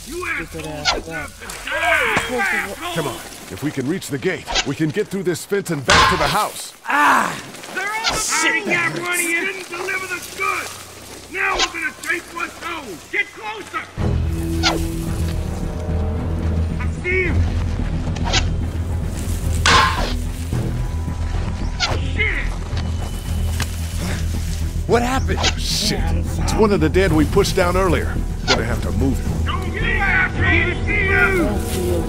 Speaker 16: You
Speaker 13: Stupid
Speaker 16: assholes
Speaker 13: ass
Speaker 16: deserve
Speaker 13: stuff.
Speaker 16: to die! You assholes!
Speaker 1: Come on. If we can reach the gate, we can get through this fence and back to the house. Ah!
Speaker 16: They're all hiding that money and didn't deliver the goods! Now we're gonna take what's owed! Get closer! I see him! Shit!
Speaker 8: What happened?
Speaker 1: Oh, Shit. It's one of the dead we pushed down earlier. Gonna have to move him.
Speaker 16: Don't get after you! See you!
Speaker 13: Don't feel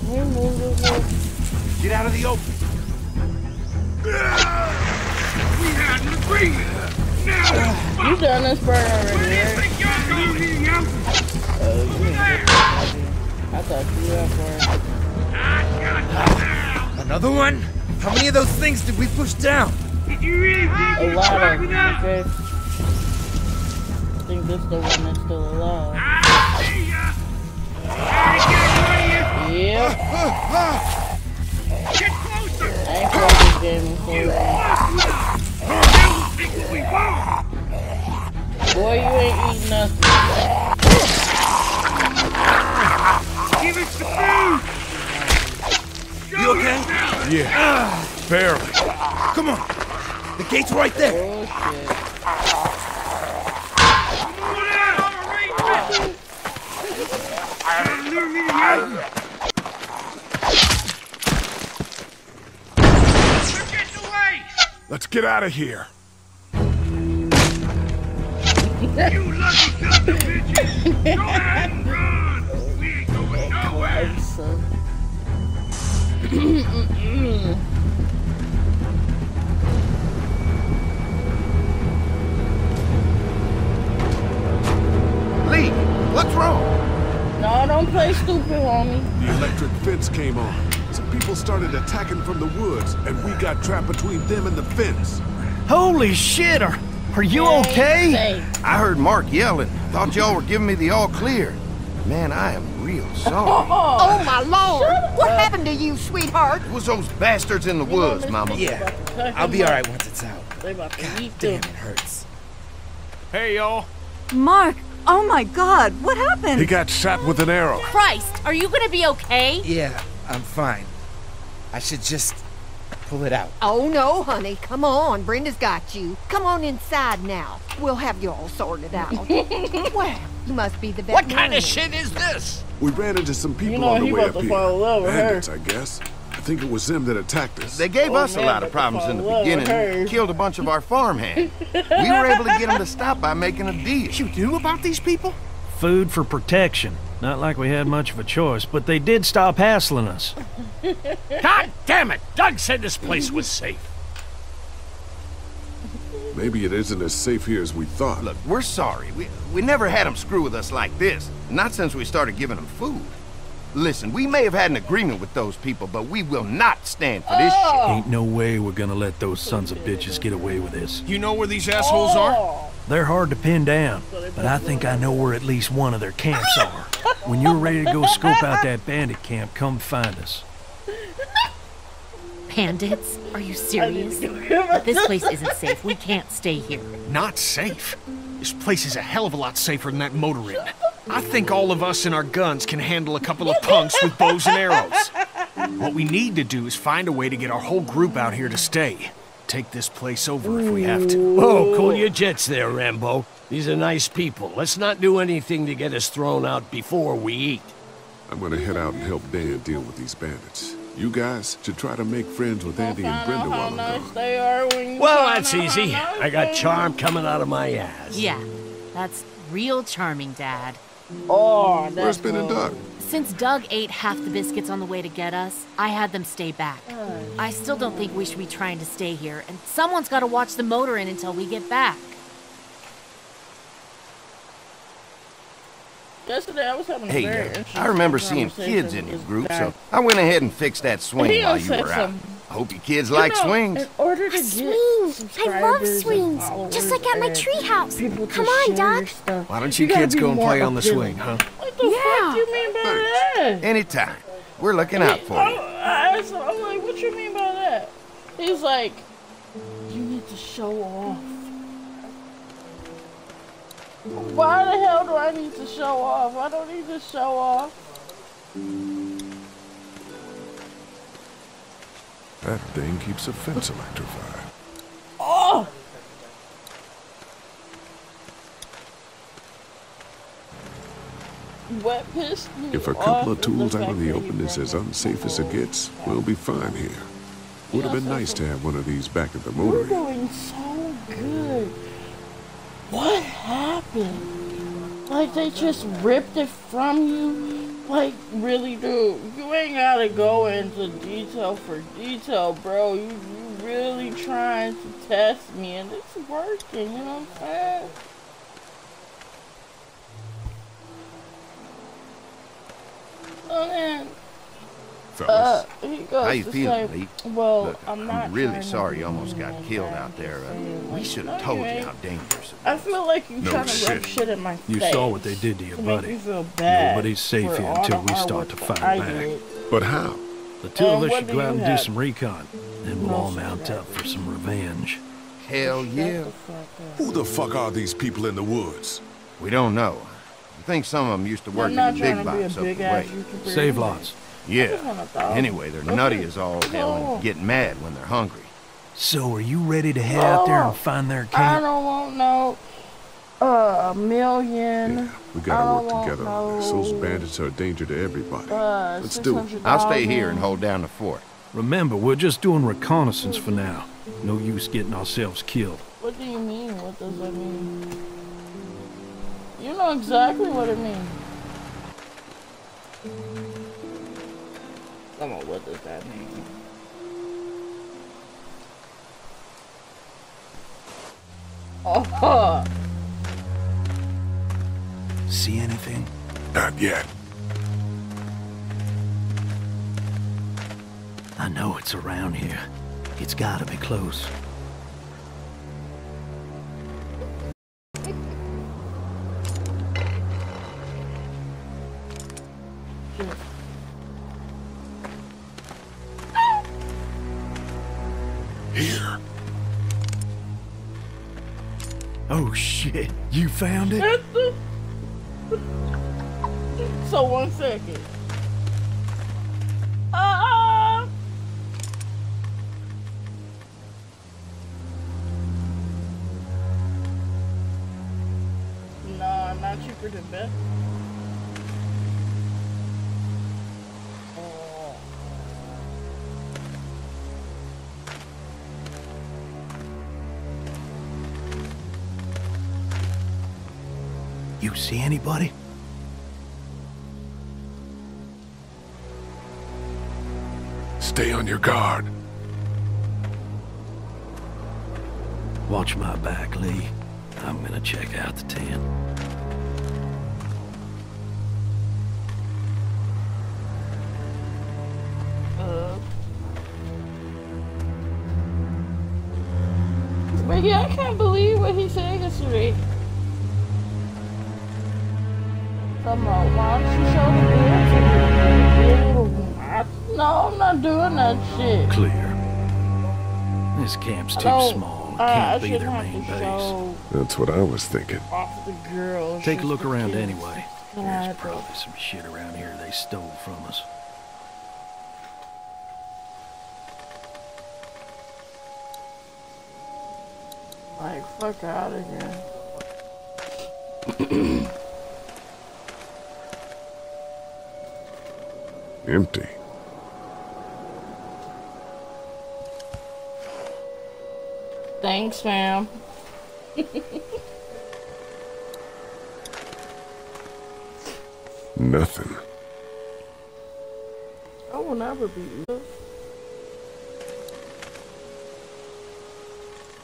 Speaker 13: Can we move this way?
Speaker 8: Get out of the open.
Speaker 16: We had an agreement! Now
Speaker 13: You done this part already,
Speaker 16: Where do you
Speaker 13: right?
Speaker 16: think you're going? out?
Speaker 13: Oh, you didn't get. I thought you were for it.
Speaker 16: I got you now!
Speaker 8: Another one? How many of those things did we push down?
Speaker 16: Did you really think
Speaker 13: A
Speaker 16: you could
Speaker 13: lot of them, okay? I think this the one that's still alive.
Speaker 16: Ah, I see ya! Try to get
Speaker 13: Yep.
Speaker 16: Get closer!
Speaker 13: I ain't played this game before.
Speaker 16: Fuck with us! Now we'll take what we want!
Speaker 13: Boy, you ain't eating nothing.
Speaker 16: Give us the food! Show
Speaker 8: You okay?
Speaker 16: yourself!
Speaker 1: Yeah. Barely.
Speaker 8: Come on. The gate's right there.
Speaker 13: Oh shit.
Speaker 16: What else? Arrangement! Trying to lure me to you? They're getting away!
Speaker 1: Let's get out of here.
Speaker 16: You lucky sons of bitches! Go ahead and run! We ain't going nowhere!
Speaker 13: Son.
Speaker 15: Lee, what's wrong?
Speaker 13: No, don't play stupid, homie.
Speaker 1: The electric fence came on. Some people started attacking from the woods, and we got trapped between them and the fence.
Speaker 14: Holy shit, are, are you okay?
Speaker 15: I heard Mark yelling. Thought y'all were giving me the all clear. Man, I am real sorry.
Speaker 18: Oh, my lord! What happened to you, sweetheart?
Speaker 15: It was those bastards in the woods, Mama.
Speaker 8: Yeah, I'll be alright once it's out.
Speaker 13: They about to eat
Speaker 8: Damn, it hurts.
Speaker 11: Hey, y'all.
Speaker 10: Mark, oh my god, what happened?
Speaker 1: He got shot with an arrow.
Speaker 2: Christ, are you gonna be okay?
Speaker 8: Yeah, I'm fine. I should just pull it out.
Speaker 18: Oh, no, honey. Come on. Brenda's got you. Come on inside now. We'll have you all sorted out. well, you must be the best.
Speaker 7: What kind of shit is this?
Speaker 1: We ran into some people
Speaker 13: know
Speaker 1: on the way up
Speaker 13: to
Speaker 1: here.
Speaker 13: fall in her.
Speaker 1: Bandits, I guess. I think it was them that attacked us.
Speaker 15: They gave
Speaker 18: Oh,
Speaker 15: us a lot of problems in the beginning.
Speaker 13: her.
Speaker 15: Killed a bunch of our farmhands. we were able to get them to stop by making a deal.
Speaker 11: What you knew about these people?
Speaker 14: Food for protection. Not like we had much of a choice, but they did stop hassling us.
Speaker 7: God damn it! Doug said this place was safe.
Speaker 1: Maybe it isn't as safe here as we thought.
Speaker 15: Look, we're sorry. We, we never had them screw with us like this. Not since we started giving them food. Listen, we may have had an agreement with those people, but we will not stand for this shit.
Speaker 14: Ain't no way we're gonna let those sons of bitches get away with this.
Speaker 11: You know where these assholes are?
Speaker 13: Oh,
Speaker 14: They're hard to pin down, but I think I know where at least one of their camps are. When you're ready to go scope out that bandit camp, come find us.
Speaker 2: Bandits? Are you serious? this place isn't safe. We can't stay here.
Speaker 11: Not safe. This place is a hell of a lot safer than that motor inn. I think all of us and our guns can handle a couple of punks with bows and arrows. What we need to do is find a way to get our whole group out here to stay. Take this place over if we have to.
Speaker 7: Whoa, cool your jets there, Rambo. These are nice people. Let's not do anything to get us thrown out before we eat.
Speaker 1: I'm gonna head out and help Dan deal with these bandits. You guys should try to make friends with Andy and Brenda while I'm gone.
Speaker 13: They are when you
Speaker 7: Well, that's easy.
Speaker 13: nice
Speaker 7: I got charm coming out of my ass.
Speaker 2: Yeah, that's real charming, Dad.
Speaker 13: Oh,
Speaker 1: Where's Ben and. Doug?
Speaker 2: Since Doug ate half the biscuits on the way to get us, I had them stay back. I still don't think we should be trying to stay here, and someone's got to watch the motor inn until we get back.
Speaker 13: Yesterday I was having a
Speaker 15: Hey,
Speaker 13: very
Speaker 15: uh,
Speaker 13: interesting
Speaker 15: I remember seeing kids in your group,
Speaker 13: guy.
Speaker 15: so I went ahead and fixed that swing while you
Speaker 13: said
Speaker 15: were out. I hope your kids
Speaker 13: You
Speaker 15: like
Speaker 13: know,
Speaker 15: swings.
Speaker 13: In order to
Speaker 4: A
Speaker 13: get
Speaker 4: swing! I love swings! Just like at my
Speaker 13: and
Speaker 4: treehouse. Come on,
Speaker 13: share your
Speaker 4: Doug.
Speaker 13: stuff,
Speaker 11: Why don't you,
Speaker 13: gotta
Speaker 11: kids go and play on the
Speaker 13: appealing.
Speaker 11: swing, huh?
Speaker 13: What the fuck you mean by that?
Speaker 15: Anytime. We're looking out for you.
Speaker 13: I asked I'm like, what you mean by that? He's like, you need to show off. Why the hell do I need to show off? I don't need to show off.
Speaker 1: That thing keeps a fence electrified.
Speaker 13: Oh! Wet piss me
Speaker 1: If a couple of tools out in the open is as unsafe as it gets, we'll be fine here. Would have been nice to have one of these back at the motor. We're
Speaker 13: doing so good. What happened? Like they just ripped it from you? Like really, dude? You ain't gotta go into detail for detail, bro. You you really trying to test me, and it's working. You know what I'm saying? Then, uh,
Speaker 15: Fellas,
Speaker 13: he goes
Speaker 15: how you feeling,
Speaker 13: say,
Speaker 15: Lee?
Speaker 13: Well,
Speaker 15: Look,
Speaker 13: I'm not.
Speaker 15: really
Speaker 13: trying to
Speaker 15: sorry you almost got killed out there. Uh, we should have told
Speaker 13: you
Speaker 15: you how dangerous it
Speaker 13: I feel like you
Speaker 1: No
Speaker 13: trying to rub
Speaker 1: shit.
Speaker 13: shit in my
Speaker 14: You saw what they did to your
Speaker 13: to make
Speaker 14: buddy.
Speaker 13: me feel bad
Speaker 14: Nobody's safe here until we start to
Speaker 13: that
Speaker 14: fight back.
Speaker 1: But how?
Speaker 14: The two of us should go out and do some recon. Then we'll all mount up for some revenge.
Speaker 15: Hell yeah.
Speaker 1: Who the fuck are these people in the woods?
Speaker 15: We don't know. I think some of them used to work in the big
Speaker 13: to be a
Speaker 15: box up
Speaker 13: big
Speaker 15: the way.
Speaker 14: Save lots.
Speaker 15: Yeah.
Speaker 13: just wanna throw-
Speaker 15: Anyway, they're
Speaker 13: Okay.
Speaker 15: nutty as all hell
Speaker 13: Oh.
Speaker 15: and get mad when they're hungry.
Speaker 14: So are you ready to head out there
Speaker 13: Oh,
Speaker 14: and find their camp?
Speaker 13: I
Speaker 14: camp?
Speaker 13: don't want no uh, a million.
Speaker 1: We
Speaker 13: I
Speaker 1: gotta
Speaker 13: don't
Speaker 1: work
Speaker 13: want
Speaker 1: together on this. Those bandits are a danger to everybody.
Speaker 13: Uh,
Speaker 1: Let's do it.
Speaker 15: I'll stay here and hold down the fort.
Speaker 14: Remember, we're just doing reconnaissance for now. No use getting ourselves killed.
Speaker 13: What do you mean? What does that mean? You know exactly what it means. Come on, what does that mean? Oh,
Speaker 14: See anything?
Speaker 1: Not yet.
Speaker 14: I know it's around here. It's gotta be close.
Speaker 1: Here.
Speaker 14: Oh shit, you found it?
Speaker 13: so one second. Ah! No, I'm not cheaper than Beth.
Speaker 14: See anybody?
Speaker 1: Stay on your guard.
Speaker 14: Watch my back, Lee. I'm gonna check out the tent.
Speaker 13: Uh. But yeah, I can't believe what he's saying to yesterday. Come on, why don't you show the girl to me? I- No, I'm not doing that shit.
Speaker 14: Clear. This camp's too
Speaker 13: don't-
Speaker 14: small. It
Speaker 13: I- I
Speaker 14: can't be their main base.
Speaker 1: That's what I was thinking.
Speaker 13: off the girl.
Speaker 14: Take a look around
Speaker 13: kids.
Speaker 14: anyway. There's probably some shit around here they stole from us.
Speaker 13: Like, fuck out of here.
Speaker 1: Empty.
Speaker 13: Thanks, fam.
Speaker 1: Nothing.
Speaker 13: I will never be.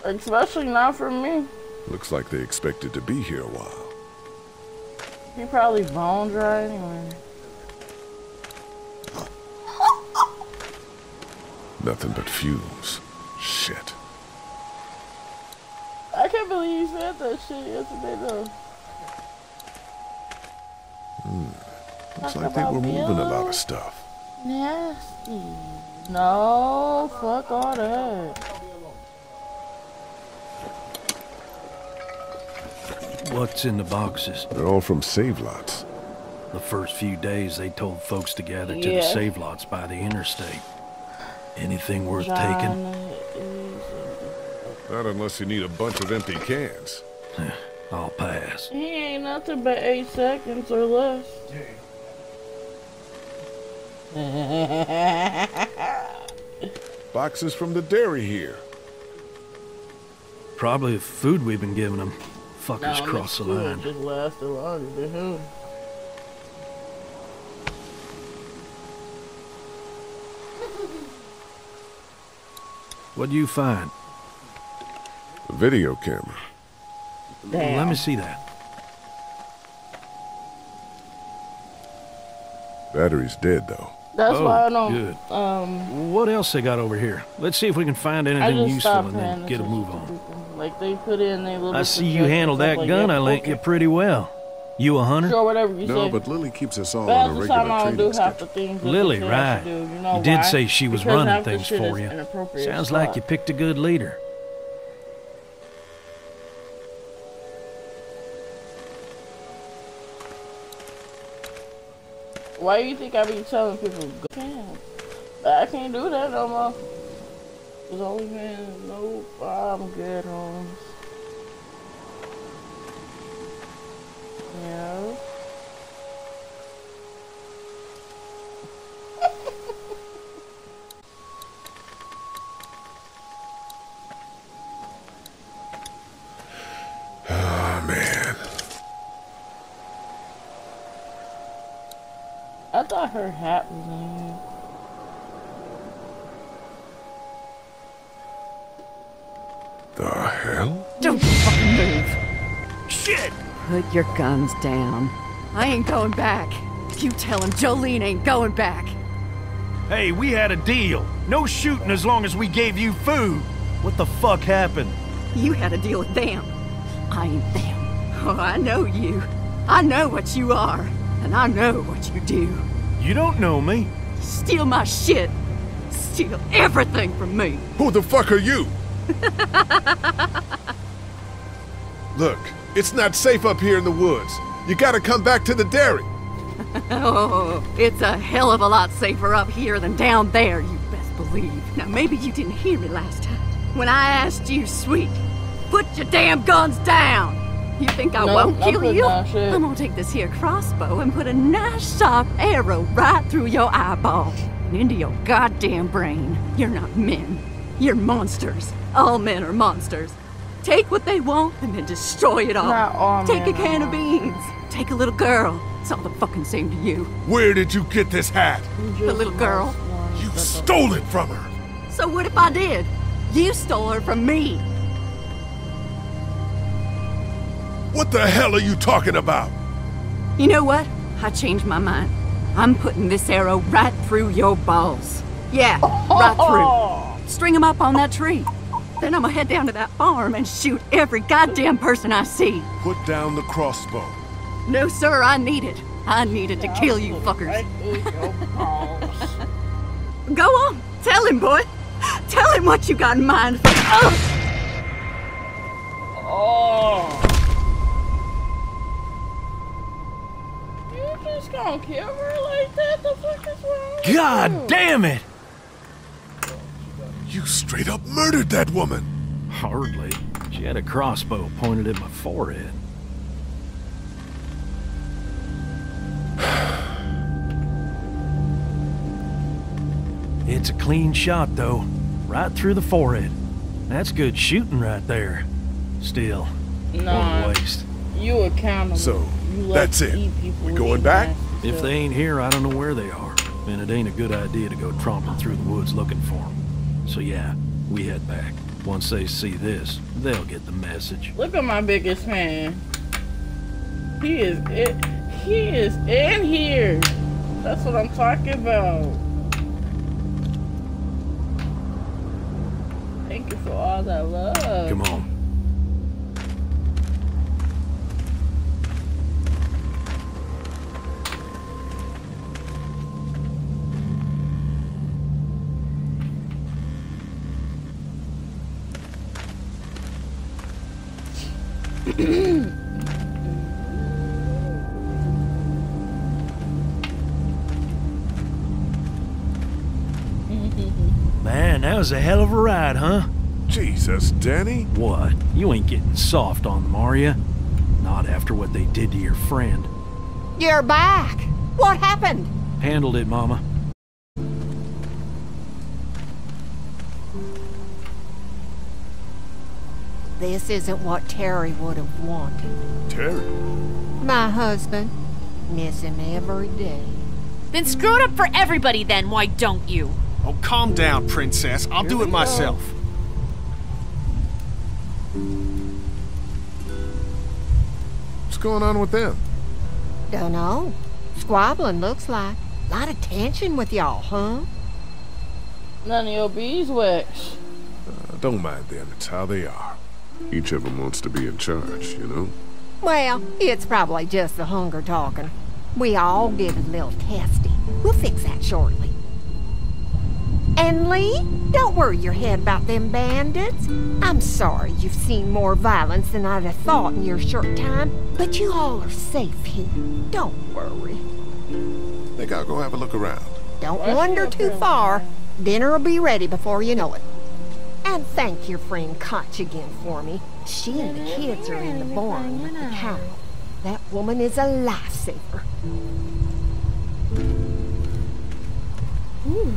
Speaker 13: Especially not for me.
Speaker 1: Looks like they expected to be here a while.
Speaker 13: He probably bone dry anyway.
Speaker 1: Nothing but fumes. Shit.
Speaker 13: I can't believe you said that shit yesterday though.
Speaker 1: Hmm. Looks
Speaker 13: Talk
Speaker 1: like they
Speaker 13: about
Speaker 1: were moving a lot of stuff.
Speaker 13: Nasty. No, fuck all that.
Speaker 14: What's in the boxes?
Speaker 1: They're all from save lots.
Speaker 14: The first few days they told folks to gather to the save lots by the interstate. Anything worth taking?
Speaker 1: Not unless you need a bunch of empty cans.
Speaker 14: I'll pass.
Speaker 13: He ain't nothing but eight seconds or less.
Speaker 1: Boxes from the dairy here.
Speaker 14: Probably the food we've been giving them. Fuckers
Speaker 13: Nah,
Speaker 14: cross the line.
Speaker 13: Just lasted longer than him.
Speaker 14: What'd you find?
Speaker 1: A video camera.
Speaker 14: Let me see that.
Speaker 1: Battery's dead, though.
Speaker 13: That's
Speaker 14: oh,
Speaker 13: why I don't.
Speaker 14: Good.
Speaker 13: Um,
Speaker 14: What else they got over here? Let's see if we can find anything useful
Speaker 13: stopped
Speaker 14: and then get a move on.
Speaker 13: people. Like they put in their little.
Speaker 14: I see you
Speaker 13: suggestions,
Speaker 14: handled that
Speaker 13: like,
Speaker 14: gun
Speaker 13: yeah,
Speaker 14: I lent
Speaker 13: okay.
Speaker 14: you pretty well. You a hunter?
Speaker 13: Sure, whatever you
Speaker 1: No,
Speaker 13: say.
Speaker 1: but Lilly keeps us all
Speaker 13: But
Speaker 1: on a
Speaker 13: the
Speaker 1: regular
Speaker 13: time
Speaker 1: training
Speaker 13: do
Speaker 1: schedule.
Speaker 13: the things
Speaker 14: Lilly,
Speaker 13: they say I
Speaker 14: right.
Speaker 13: do. You, know
Speaker 14: You did say she was
Speaker 13: Because
Speaker 14: running things for you. Sounds
Speaker 13: as
Speaker 14: like you picked a good leader.
Speaker 13: Why do you think I be telling people go camp? But I can't do that no more. There's only been no I'm good homes. Yeah.
Speaker 1: Oh, man.
Speaker 13: I thought her hat was
Speaker 10: Put your guns down. I ain't going back. You tell him Jolene ain't going back.
Speaker 14: Hey, we had a deal. No shooting as long as we gave you food. What the fuck happened?
Speaker 10: You had a deal with them. I ain't them. Oh, I know you. I know what you are. And I know what you do.
Speaker 14: You don't know me.
Speaker 10: Steal my shit. Steal everything from me.
Speaker 1: Who the fuck are you? Look, it's not safe up here in the woods. You gotta come back to the dairy.
Speaker 10: Oh, it's a hell of a lot safer up here than down there, you best believe. Now, maybe you didn't hear me last time. When I asked you, sweet, put your damn guns down! You think I
Speaker 13: No,
Speaker 10: won't
Speaker 13: I'm
Speaker 10: kill
Speaker 13: putting
Speaker 10: you?
Speaker 13: down.
Speaker 10: I'm gonna take this here crossbow and put a nice sharp arrow right through your eyeball and into your goddamn brain. You're not men. You're monsters. All men are monsters. Take what they want and then destroy it all.
Speaker 13: Not all
Speaker 10: Take
Speaker 13: men
Speaker 10: a
Speaker 13: are
Speaker 10: can of beans. Take a little girl. It's all the fucking same to you.
Speaker 1: Where did you get this hat?
Speaker 10: The little girl.
Speaker 1: You stole it from her.
Speaker 10: So what if I did? You stole her from me.
Speaker 1: What the hell are you talking about?
Speaker 10: You know what? I changed my mind. I'm putting this arrow right through your balls. Yeah, right through. String them up on that tree. Then I'm gonna head down to that farm and shoot every goddamn person I see.
Speaker 1: Put down the crossbow.
Speaker 10: No, sir, I need it. I needed to kill you fuckers. Oh, Go on, tell him, boy. Tell him what you got in mind for. Ugh.
Speaker 13: Oh. don't care for her like that. The fuck is wrong?
Speaker 14: God damn it!
Speaker 1: You straight up murdered that woman.
Speaker 14: Hardly. She had a crossbow pointed at my forehead. It's a clean shot, though. Right through the forehead. That's good shooting right there. Still,
Speaker 13: Nah,
Speaker 14: one waste.
Speaker 13: you accountable.
Speaker 1: So,
Speaker 13: you like
Speaker 1: that's it. We going back?
Speaker 14: If they ain't here, I don't know where they are. And it ain't a good idea to go tromping through the woods looking for them. So yeah, we head back. Once they see this, they'll get the message.
Speaker 13: Look at my biggest fan. He is it. He is in here. That's what I'm talking about. Thank you for all that love.
Speaker 14: Come on. Man, that was a hell of a ride, huh?
Speaker 1: Jesus, Danny.
Speaker 14: What? You ain't getting soft on them, are ya? Not after what they did to your friend.
Speaker 18: You're back. What happened?
Speaker 14: Handled it, Mama.
Speaker 18: This isn't what Terry would have wanted.
Speaker 1: Terry?
Speaker 18: My husband. Miss him every day.
Speaker 2: Then screw it up for everybody then, why don't you?
Speaker 11: Oh, calm down, princess. I'll do it myself.
Speaker 1: What's going on with them?
Speaker 18: Dunno. Squabbling looks like. A lot of tension with y'all, huh?
Speaker 13: None of your beeswax.
Speaker 1: Uh, don't mind them, it's how they are. Each of them wants to be in charge, you know?
Speaker 18: Well, it's probably just the hunger talking. We all get a little testy. We'll fix that shortly. And Lee, don't worry your head about them bandits. I'm sorry you've seen more violence than I'd have thought in your short time, but you all are safe here. Don't worry.
Speaker 1: Think I'll go have a look around.
Speaker 18: Don't wander too far. Dinner'll be ready before you know it. And thank your friend Koch again for me. She and the kids are in the barn with the cow. That woman is a lifesaver.
Speaker 13: Ooh.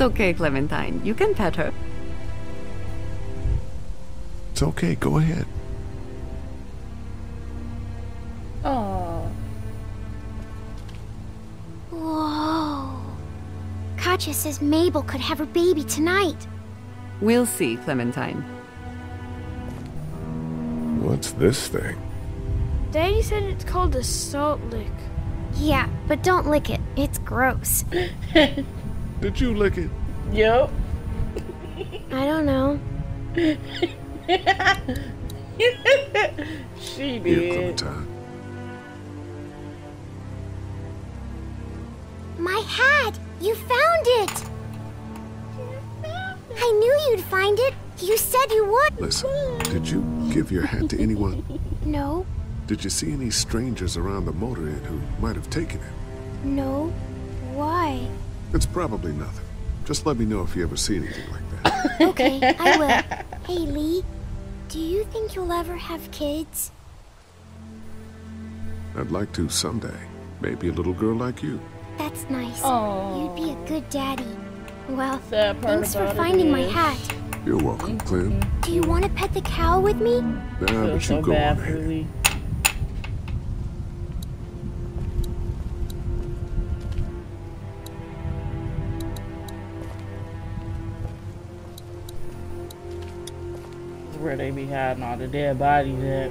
Speaker 10: It's okay, Clementine. You can pet her.
Speaker 1: It's okay, go ahead.
Speaker 13: Oh.
Speaker 4: Whoa. Katjaa says Mabel could have her baby tonight.
Speaker 10: We'll see, Clementine.
Speaker 1: What's this thing?
Speaker 12: Daddy said it's called a salt lick.
Speaker 4: Yeah, but don't lick it. It's gross.
Speaker 1: Did you lick it?
Speaker 13: Yep.
Speaker 12: I don't know.
Speaker 13: she
Speaker 1: Here. Clementine.
Speaker 4: My hat! You found it! I knew you'd find it. You said you would.
Speaker 1: Listen, did you give your hat to anyone?
Speaker 4: No,
Speaker 1: Did you see any strangers around the motor inn who might have taken it?
Speaker 4: no. Why?
Speaker 1: It's probably nothing. Just let me know if you ever see anything like that.
Speaker 4: Okay, I will. Hey, Lee, do you think you'll ever have kids?
Speaker 1: I'd like to someday. Maybe a little girl like you.
Speaker 4: That's nice.
Speaker 13: Aw.
Speaker 4: You'd be a good daddy. Well, thanks for finding my hat.
Speaker 1: You're welcome, Clem.
Speaker 4: Do you want to pet the cow with me?
Speaker 1: Nah, but you
Speaker 13: so
Speaker 1: go
Speaker 13: bad
Speaker 1: on
Speaker 13: they be hiding all the dead bodies at.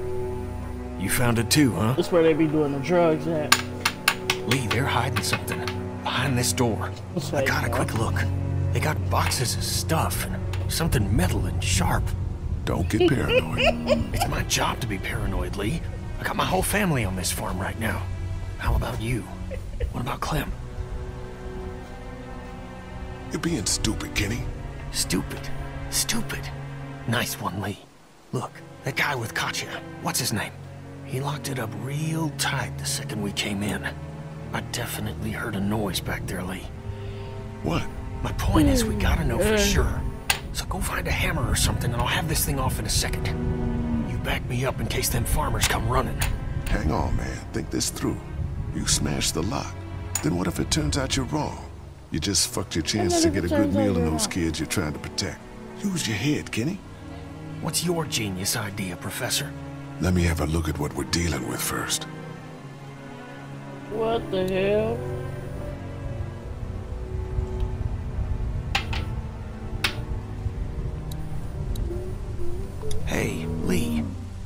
Speaker 11: You found it too, huh?
Speaker 13: That's where they be doing the drugs at.
Speaker 11: Lee, they're hiding something behind this door.
Speaker 13: That's
Speaker 11: I
Speaker 13: right,
Speaker 11: got a quick look. They got boxes of stuff and something metal and sharp.
Speaker 1: Don't get paranoid.
Speaker 11: It's my job to be paranoid, Lee. I got my whole family on this farm right now. How about you? What about Clem?
Speaker 1: You're being stupid, Kenny.
Speaker 11: Stupid. Stupid. Nice one, Lee. Look, that guy with Katjaa, what's his name? He locked it up real tight the second we came in. I definitely heard a noise back there, Lee.
Speaker 1: What?
Speaker 11: My point is, we gotta know for
Speaker 1: Uh.
Speaker 11: sure. So go find a hammer or something, and I'll have this thing off in a second. You back me up in case them farmers come running.
Speaker 1: Hang on, man. Think this through. You smashed the lock. Then what if it turns out you're wrong? You just fucked your chance to get a good meal in those kids you're trying to protect. Use your head, Kenny.
Speaker 11: What's your genius idea, Professor?
Speaker 1: Let me have a look at what we're dealing with first.
Speaker 13: What the hell?
Speaker 11: Hey, Lee,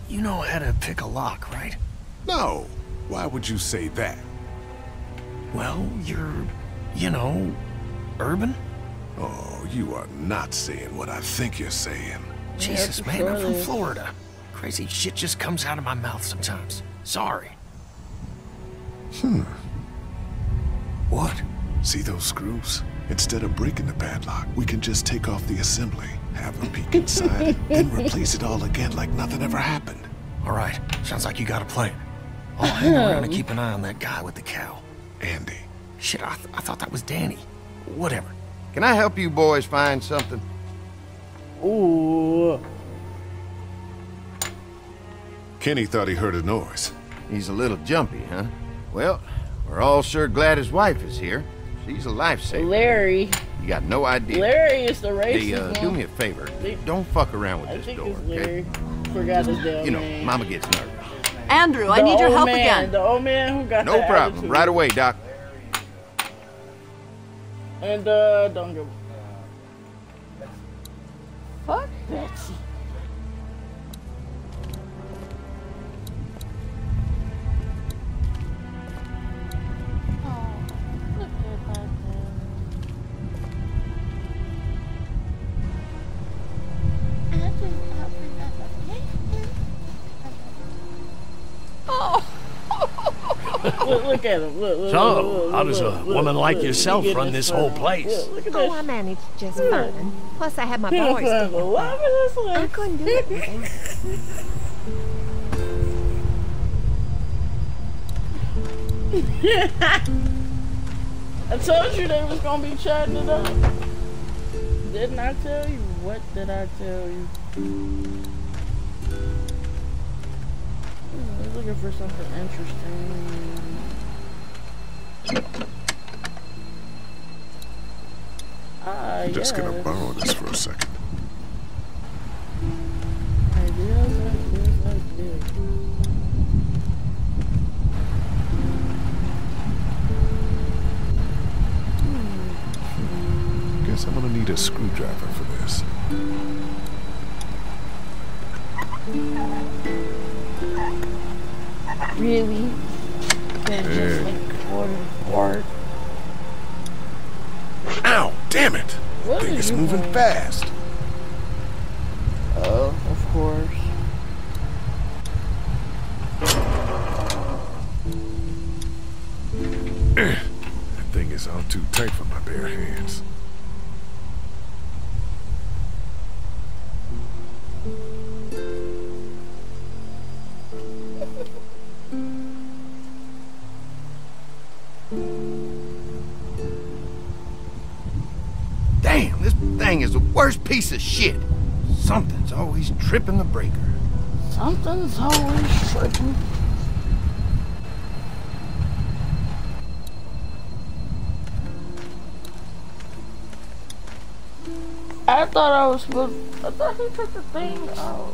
Speaker 11: you know how to pick a lock, right?
Speaker 1: No. Why would you say that?
Speaker 11: Well, you're, you know, urban?
Speaker 1: Oh, you are not saying what I think you're saying.
Speaker 11: Jesus, man, I'm from Florida. Crazy shit just comes out of my mouth sometimes. Sorry.
Speaker 1: Hmm.
Speaker 11: What?
Speaker 1: See those screws? Instead of breaking the padlock, we can just take off the assembly, have a peek inside, then replace it all again like nothing ever happened.
Speaker 11: All right, sounds like you got a plan. I'll hang around and keep an eye on that guy with the cow.
Speaker 1: Andy.
Speaker 11: Shit, I, th I thought that was Danny. Whatever.
Speaker 15: Can I help you boys find something?
Speaker 13: Ooh.
Speaker 1: Kenny thought he heard a noise.
Speaker 15: He's a little jumpy, huh? Well, we're all sure glad his wife is here. She's a lifesaver.
Speaker 13: Larry.
Speaker 15: You got no idea.
Speaker 13: Larry is the racist
Speaker 15: Hey, uh, do me a favor. Don't fuck around with
Speaker 13: I
Speaker 15: this door,
Speaker 13: it's
Speaker 15: okay?
Speaker 13: Forgot his damn
Speaker 15: You know,
Speaker 13: name.
Speaker 15: Mama gets nervous.
Speaker 10: Andrew, I need your help
Speaker 13: man,
Speaker 10: again.
Speaker 13: The old man who got
Speaker 15: No problem.
Speaker 13: attitude.
Speaker 15: Right away, Doc.
Speaker 13: And uh, don't go. Fuck Betsy. Look, look at him. Look, look,
Speaker 7: So,
Speaker 13: look, look,
Speaker 7: how does a
Speaker 13: look,
Speaker 7: woman
Speaker 13: look,
Speaker 7: like
Speaker 13: look.
Speaker 7: yourself
Speaker 13: He
Speaker 7: run
Speaker 13: his
Speaker 7: this whole place?
Speaker 13: Look, look at
Speaker 18: Oh,
Speaker 13: that.
Speaker 18: I managed just fine. Plus, I had my
Speaker 13: He
Speaker 18: boys.
Speaker 13: was
Speaker 18: to help.
Speaker 13: laughing his
Speaker 18: I couldn't do it.
Speaker 13: I told you they was gonna be chatting it up. Didn't I tell you? What did I tell you? I was looking for something interesting.
Speaker 1: I'm just gonna borrow this for a second. Guess I'm gonna need a screwdriver for this.
Speaker 13: Really? Just like quarter apart.
Speaker 1: Ow! Damn it!
Speaker 13: What
Speaker 1: Thing is moving fast.
Speaker 13: Oh, of course.
Speaker 1: that thing is on too tight for my bare hands.
Speaker 15: Tripping the breaker.
Speaker 13: Something's always tripping. I thought I was supposed. I thought he took the thing out.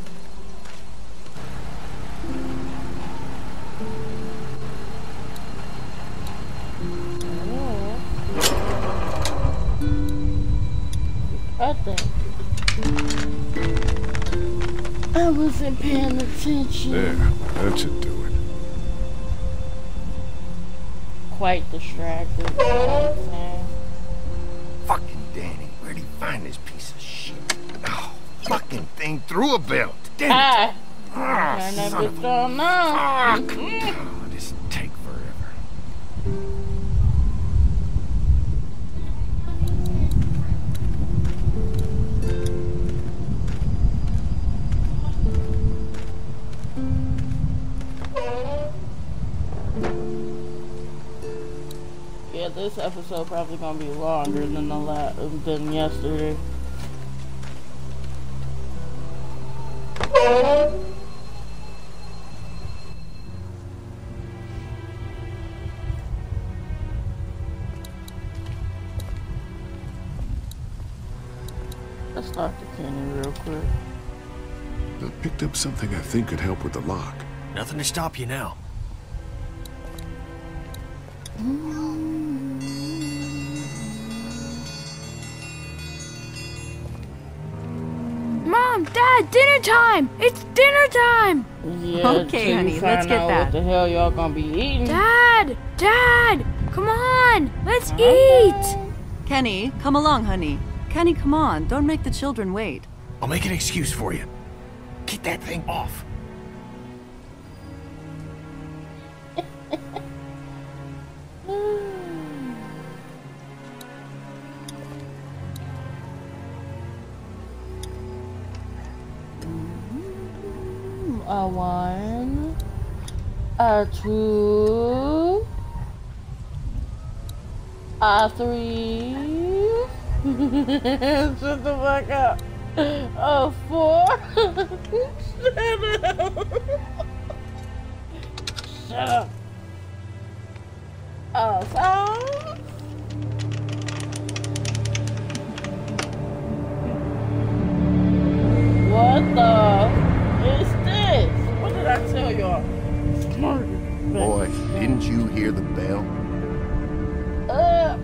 Speaker 13: I think. Wasn't paying attention.
Speaker 1: There, that should do it.
Speaker 13: Quite distracted. You know what I'm saying?
Speaker 15: Fucking Danny, where'd he find this piece of shit? Oh, fucking thing through a belt. Damn it.
Speaker 13: Ah!
Speaker 15: Ah, son of
Speaker 13: bitch on now.
Speaker 15: Fuck.
Speaker 13: Yeah, this episode probably gonna be longer than the la- than yesterday. Let's talk to Kenny real quick.
Speaker 1: I picked up something I think could help with the lock.
Speaker 11: Nothing to stop you now.
Speaker 12: Mom, Dad, dinner time! It's dinner time!
Speaker 13: Yeah,
Speaker 10: Okay,
Speaker 13: till
Speaker 10: honey,
Speaker 13: you
Speaker 10: let's
Speaker 13: find
Speaker 10: get
Speaker 13: out
Speaker 10: that.
Speaker 13: What the hell y'all gonna be eating?
Speaker 12: Dad! Dad! Come on! Let's eat!
Speaker 10: Kenny, come along, honey. Kenny, come on. Don't make the children wait.
Speaker 11: I'll make an excuse for you. Get that thing off.
Speaker 13: One, a two, a three. Shut the fuck up. A four. Shut up. Shut up. A five. What the did I tell y'all?
Speaker 15: Boy, didn't you hear the bell?
Speaker 13: Uh,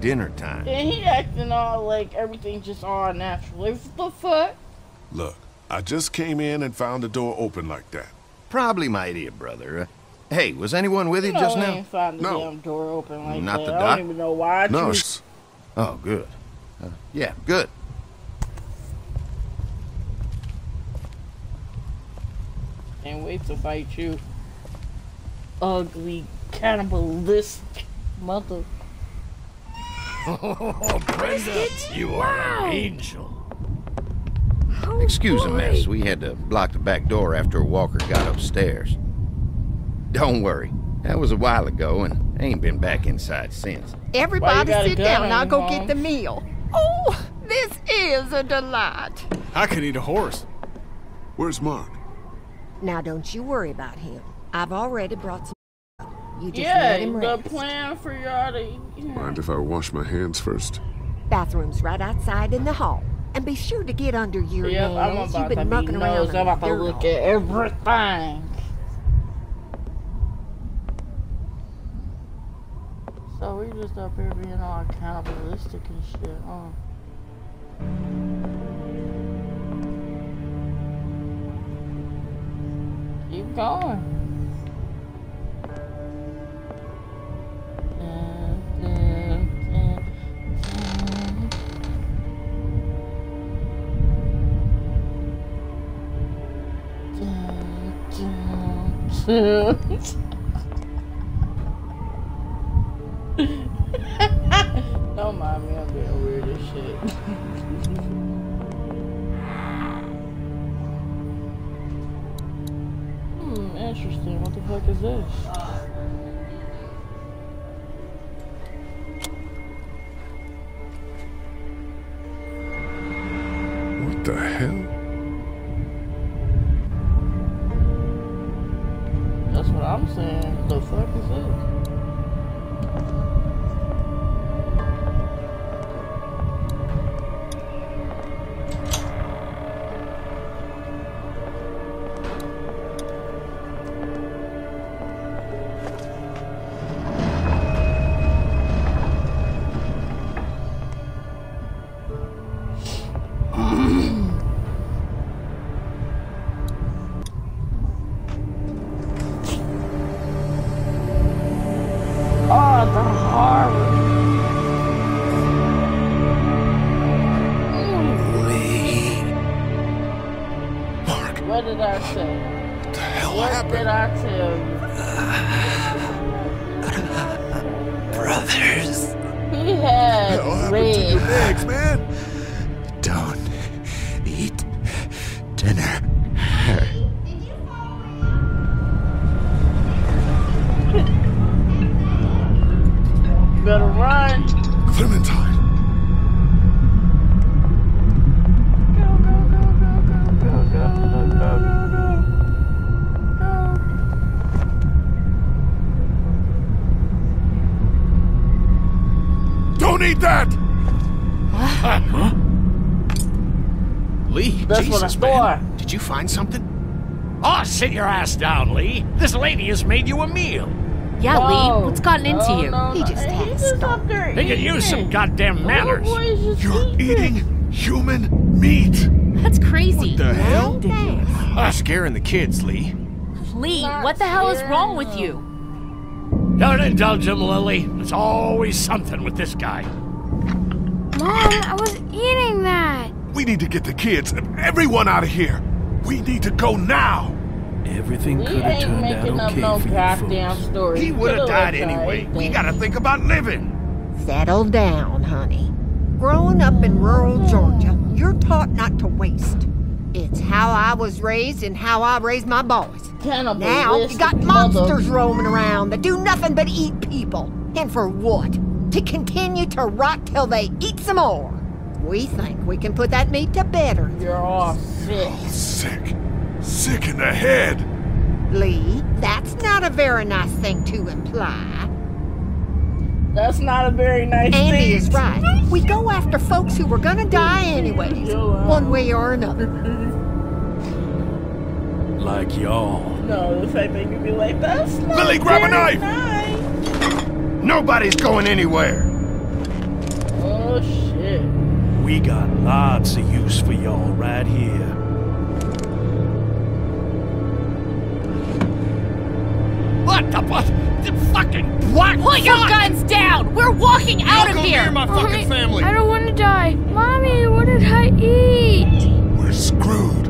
Speaker 15: Dinner time.
Speaker 13: and he acting all like everything just all natural. Like, what the fuck?
Speaker 1: Look, I just came in and found the door open like that.
Speaker 15: Probably my idiot brother. Uh, hey, was anyone with you
Speaker 13: You know,
Speaker 15: just
Speaker 13: I
Speaker 15: now?
Speaker 13: ain't find the
Speaker 15: No.
Speaker 13: damn door open like
Speaker 15: Not
Speaker 13: that.
Speaker 15: the
Speaker 13: I don't even know why I
Speaker 15: No. Oh, good. Uh, yeah, good.
Speaker 13: Can't wait to fight you. Ugly, cannibalistic mother.
Speaker 11: Oh, Brenda, you are an angel.
Speaker 15: Oh, Excuse the mess. We had to block the back door after Walker got upstairs. Don't worry. That was a while ago and I ain't been back inside since.
Speaker 18: Everybody sit
Speaker 15: gun
Speaker 18: down.
Speaker 15: on
Speaker 18: I'll go
Speaker 15: Mom?
Speaker 18: get the meal. Oh, this is a delight.
Speaker 6: I could eat a horse.
Speaker 1: Where's Mark?
Speaker 18: Now, don't you worry about him. I've already brought some. You just
Speaker 13: yeah,
Speaker 18: let him
Speaker 13: the plan for y'all to. You know,
Speaker 1: Mind if I wash my hands first?
Speaker 18: Bathroom's right outside in the hall. And be sure to get under your
Speaker 13: Yep, I'm
Speaker 18: nails.
Speaker 13: about
Speaker 18: You've been
Speaker 13: to be
Speaker 18: mucking around. in
Speaker 13: I'm about to look at everything. So we just up here being all cannibalistic and shit, huh? Keep going. Don't mind me, interesting. What the fuck is this?
Speaker 7: Sit your ass down, Lee. This lady has made you a meal.
Speaker 2: Yeah,
Speaker 13: No.
Speaker 2: Lee, oh. what's gotten into you?
Speaker 13: no,
Speaker 18: He just had
Speaker 13: He's
Speaker 18: to
Speaker 13: just
Speaker 18: stop.
Speaker 13: up there
Speaker 7: They could use some goddamn manners.
Speaker 13: boy
Speaker 1: You're eating human meat!
Speaker 2: That's crazy.
Speaker 1: What the hell?
Speaker 7: You're ah, scaring the kids, Lee.
Speaker 2: Lee, what the hell is wrong with you?
Speaker 7: Don't indulge him, Lilly. There's always something with this guy.
Speaker 12: Mom, I was eating that.
Speaker 1: We need to get the kids and everyone out of here. We need to go now.
Speaker 14: Everything could have
Speaker 13: ain't
Speaker 14: turned out
Speaker 13: making up
Speaker 14: okay
Speaker 13: no
Speaker 14: for you
Speaker 13: goddamn
Speaker 14: folks.
Speaker 13: story.
Speaker 11: He would have died anyway.
Speaker 13: eat
Speaker 11: We gotta think about living.
Speaker 18: Settle down, honey. Growing up in rural Georgia, you're taught not to waste. It's how I was raised and how I raised my boys. Now you
Speaker 13: Cannibalistic
Speaker 18: got
Speaker 13: mother-
Speaker 18: monsters roaming around that do nothing but eat people. And for what? To continue to rot till they eat some more. We think we can put that meat to better.
Speaker 13: You're all sick.
Speaker 1: Sick. Sick in the head.
Speaker 18: Lee, that's not a very nice thing to imply.
Speaker 13: That's not a very nice thing.
Speaker 18: Andy is right. We go after folks who were gonna die anyways, one way or another.
Speaker 14: Like y'all.
Speaker 13: No, this ain't making me like that's not
Speaker 1: Lilly, grab a knife!
Speaker 13: nice.
Speaker 15: Nobody's going anywhere.
Speaker 13: Oh shit.
Speaker 14: We got lots of use for y'all right here.
Speaker 7: What?
Speaker 2: Put your guns down! We're walking out of here!
Speaker 12: my Mommy, I don't want to die. Mommy, what did I eat?
Speaker 1: We're screwed.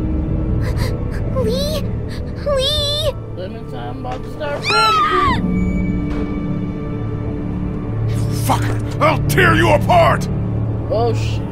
Speaker 4: Lee? Lee?
Speaker 13: Clementine about to start panicking.
Speaker 1: Fucker! I'll tear you apart!
Speaker 13: Oh shit.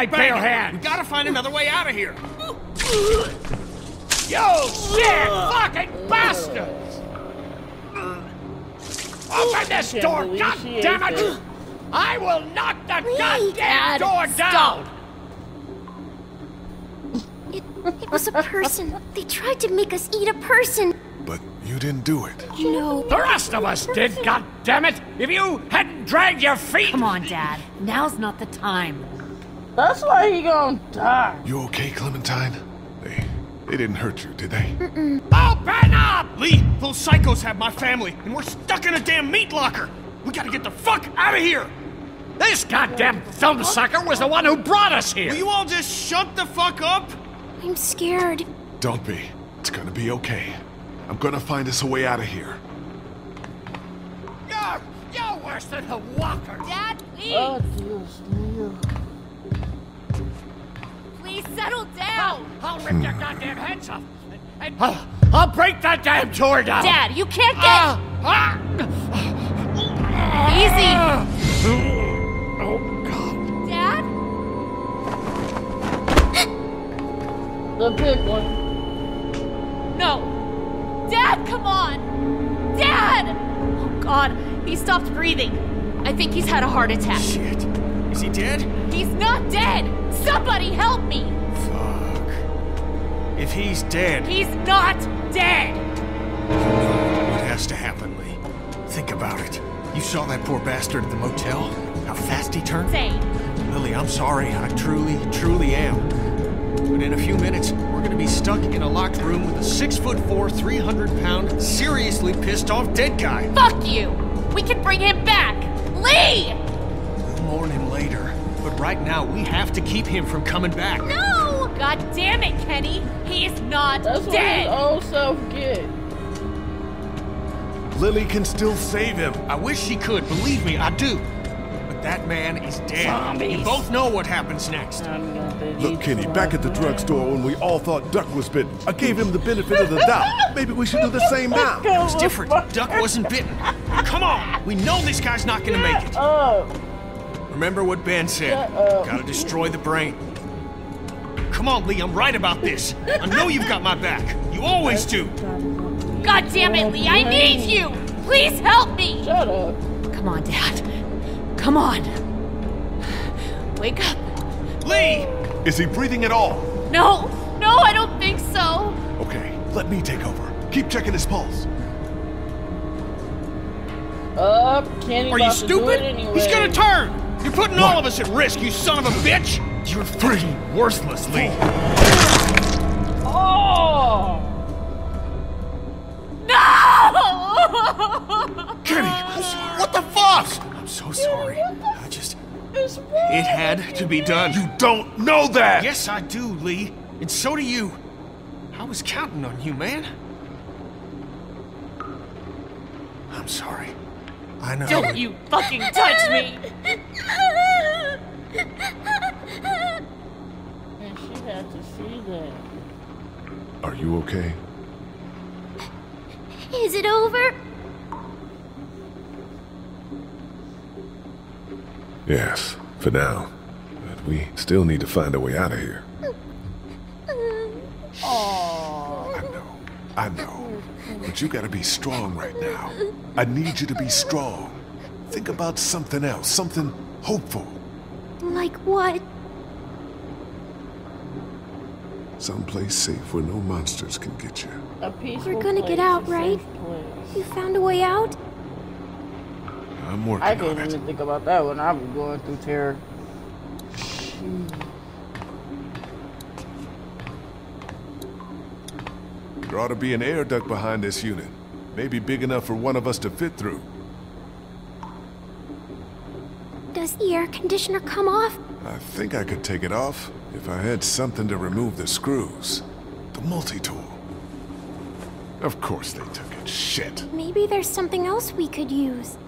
Speaker 7: My bare hands!
Speaker 11: We gotta find another way out of here.
Speaker 7: You sick fucking bastards! Open this door,
Speaker 13: believe
Speaker 7: God damn it! I will knock the goddamn
Speaker 2: Dad,
Speaker 7: door down!
Speaker 4: It, it was a person. They tried to make us eat a person.
Speaker 1: But you didn't do it.
Speaker 4: No.
Speaker 7: The rest of us did, God damn it! If you hadn't dragged your feet!
Speaker 2: Come on, Dad. Now's not the time.
Speaker 13: That's why he gonna die.
Speaker 1: You okay, Clementine? They they didn't hurt you, did they?
Speaker 7: Open up!
Speaker 11: Lee, those psychos have my family, and we're stuck in a damn meat locker. We gotta get the fuck out of here.
Speaker 7: This goddamn thumb sucker was the one who brought us here!
Speaker 11: Will you all just shut the fuck up?
Speaker 4: I'm scared.
Speaker 1: Don't be. It's gonna be okay. I'm gonna find us a way out of here.
Speaker 7: You're, you're worse than the walker!
Speaker 2: Dad, please!
Speaker 13: Oh, Dios mío.
Speaker 2: Please settle down!
Speaker 7: I'll rip your goddamn heads off! And I'll, I'll break that damn door down!
Speaker 2: Dad, you can't get.
Speaker 7: Ah, ah.
Speaker 2: Easy!
Speaker 7: Oh, God.
Speaker 2: Dad?
Speaker 13: The big one.
Speaker 2: No! Dad, come on! Dad! Oh, God, he stopped breathing. I think he's had a heart attack.
Speaker 11: Shit. Is he dead?
Speaker 2: He's not dead! Somebody help me!
Speaker 11: If he's dead,
Speaker 2: He's not dead!
Speaker 11: You know what has to happen, Lee? Think about it. You saw that poor bastard at the motel? How fast he turned?
Speaker 2: Say,
Speaker 11: Lilly, I'm sorry. I truly, truly am. But in a few minutes, we're gonna be stuck in a locked room with a six foot four, 300 pound, seriously pissed off dead guy.
Speaker 2: fuck you! We can bring him back! Lee!
Speaker 11: We'll mourn him later. But right now, we have to keep him from coming back.
Speaker 2: No! God damn it, Kenny! He is not
Speaker 13: That's what
Speaker 2: dead!
Speaker 13: his old self get.
Speaker 1: Lilly can still save him.
Speaker 11: I wish she could, believe me, I do. But that man is dead.
Speaker 13: Zombies.
Speaker 11: You both know what happens next.
Speaker 1: Look, Kenny, back at the drugstore when we all thought Duck was bitten, I gave him the benefit of the doubt. Maybe we should do the same now.
Speaker 11: It was different. Duck wasn't bitten. Come on, we know this guy's not gonna make it.
Speaker 13: Oh,
Speaker 11: Remember what Ben said. Gotta destroy the brain. Come on, Lee, I'm right about this. I know you've got my back. You always do.
Speaker 2: God damn it, Lee, I need you! Please help me!
Speaker 13: Shut up.
Speaker 2: Come on, Dad. Come on. Wake up.
Speaker 11: Lee!
Speaker 1: Is he breathing at all?
Speaker 2: No, no, I don't think so.
Speaker 1: Okay, let me take over. Keep checking his pulse.
Speaker 13: Up, Kenny
Speaker 11: Are you
Speaker 13: about to do
Speaker 11: stupid?
Speaker 13: anyway.
Speaker 11: He's gonna turn! You're putting all of us at risk, you son of a bitch! You're freaking worthless, Lee.
Speaker 13: Oh!
Speaker 2: No!
Speaker 11: Kenny, what the fuck? I'm so sorry. I just. It had to be done.
Speaker 1: You don't know that!
Speaker 11: Yes, I do, Lee. And so do you. I was counting on you, man. I'm sorry. I know.
Speaker 2: Don't you fucking touch me!
Speaker 13: And she had to see that.
Speaker 1: Are you okay?
Speaker 4: Is it over?
Speaker 1: Yes, for now. But we still need to find a way out of here.
Speaker 13: Oh.
Speaker 1: I know, I know. But you gotta be strong right now. I need you to be strong. Think about something else, something hopeful.
Speaker 4: Like what?
Speaker 1: Someplace safe where no monsters can get you.
Speaker 13: A peaceful
Speaker 4: We're gonna
Speaker 13: place,
Speaker 4: get out, right?
Speaker 13: place.
Speaker 4: You found a way out?
Speaker 1: I'm working
Speaker 13: I
Speaker 1: on
Speaker 13: didn't even think about that when I was going through terror.
Speaker 1: There ought to be an air duct behind this unit. Maybe big enough for one of us to fit through.
Speaker 4: Does the air conditioner come off?
Speaker 1: I think I could take it off if I had something to remove the screws. The multi-tool. Of course they took it. Shit.
Speaker 4: Maybe there's something else we could use.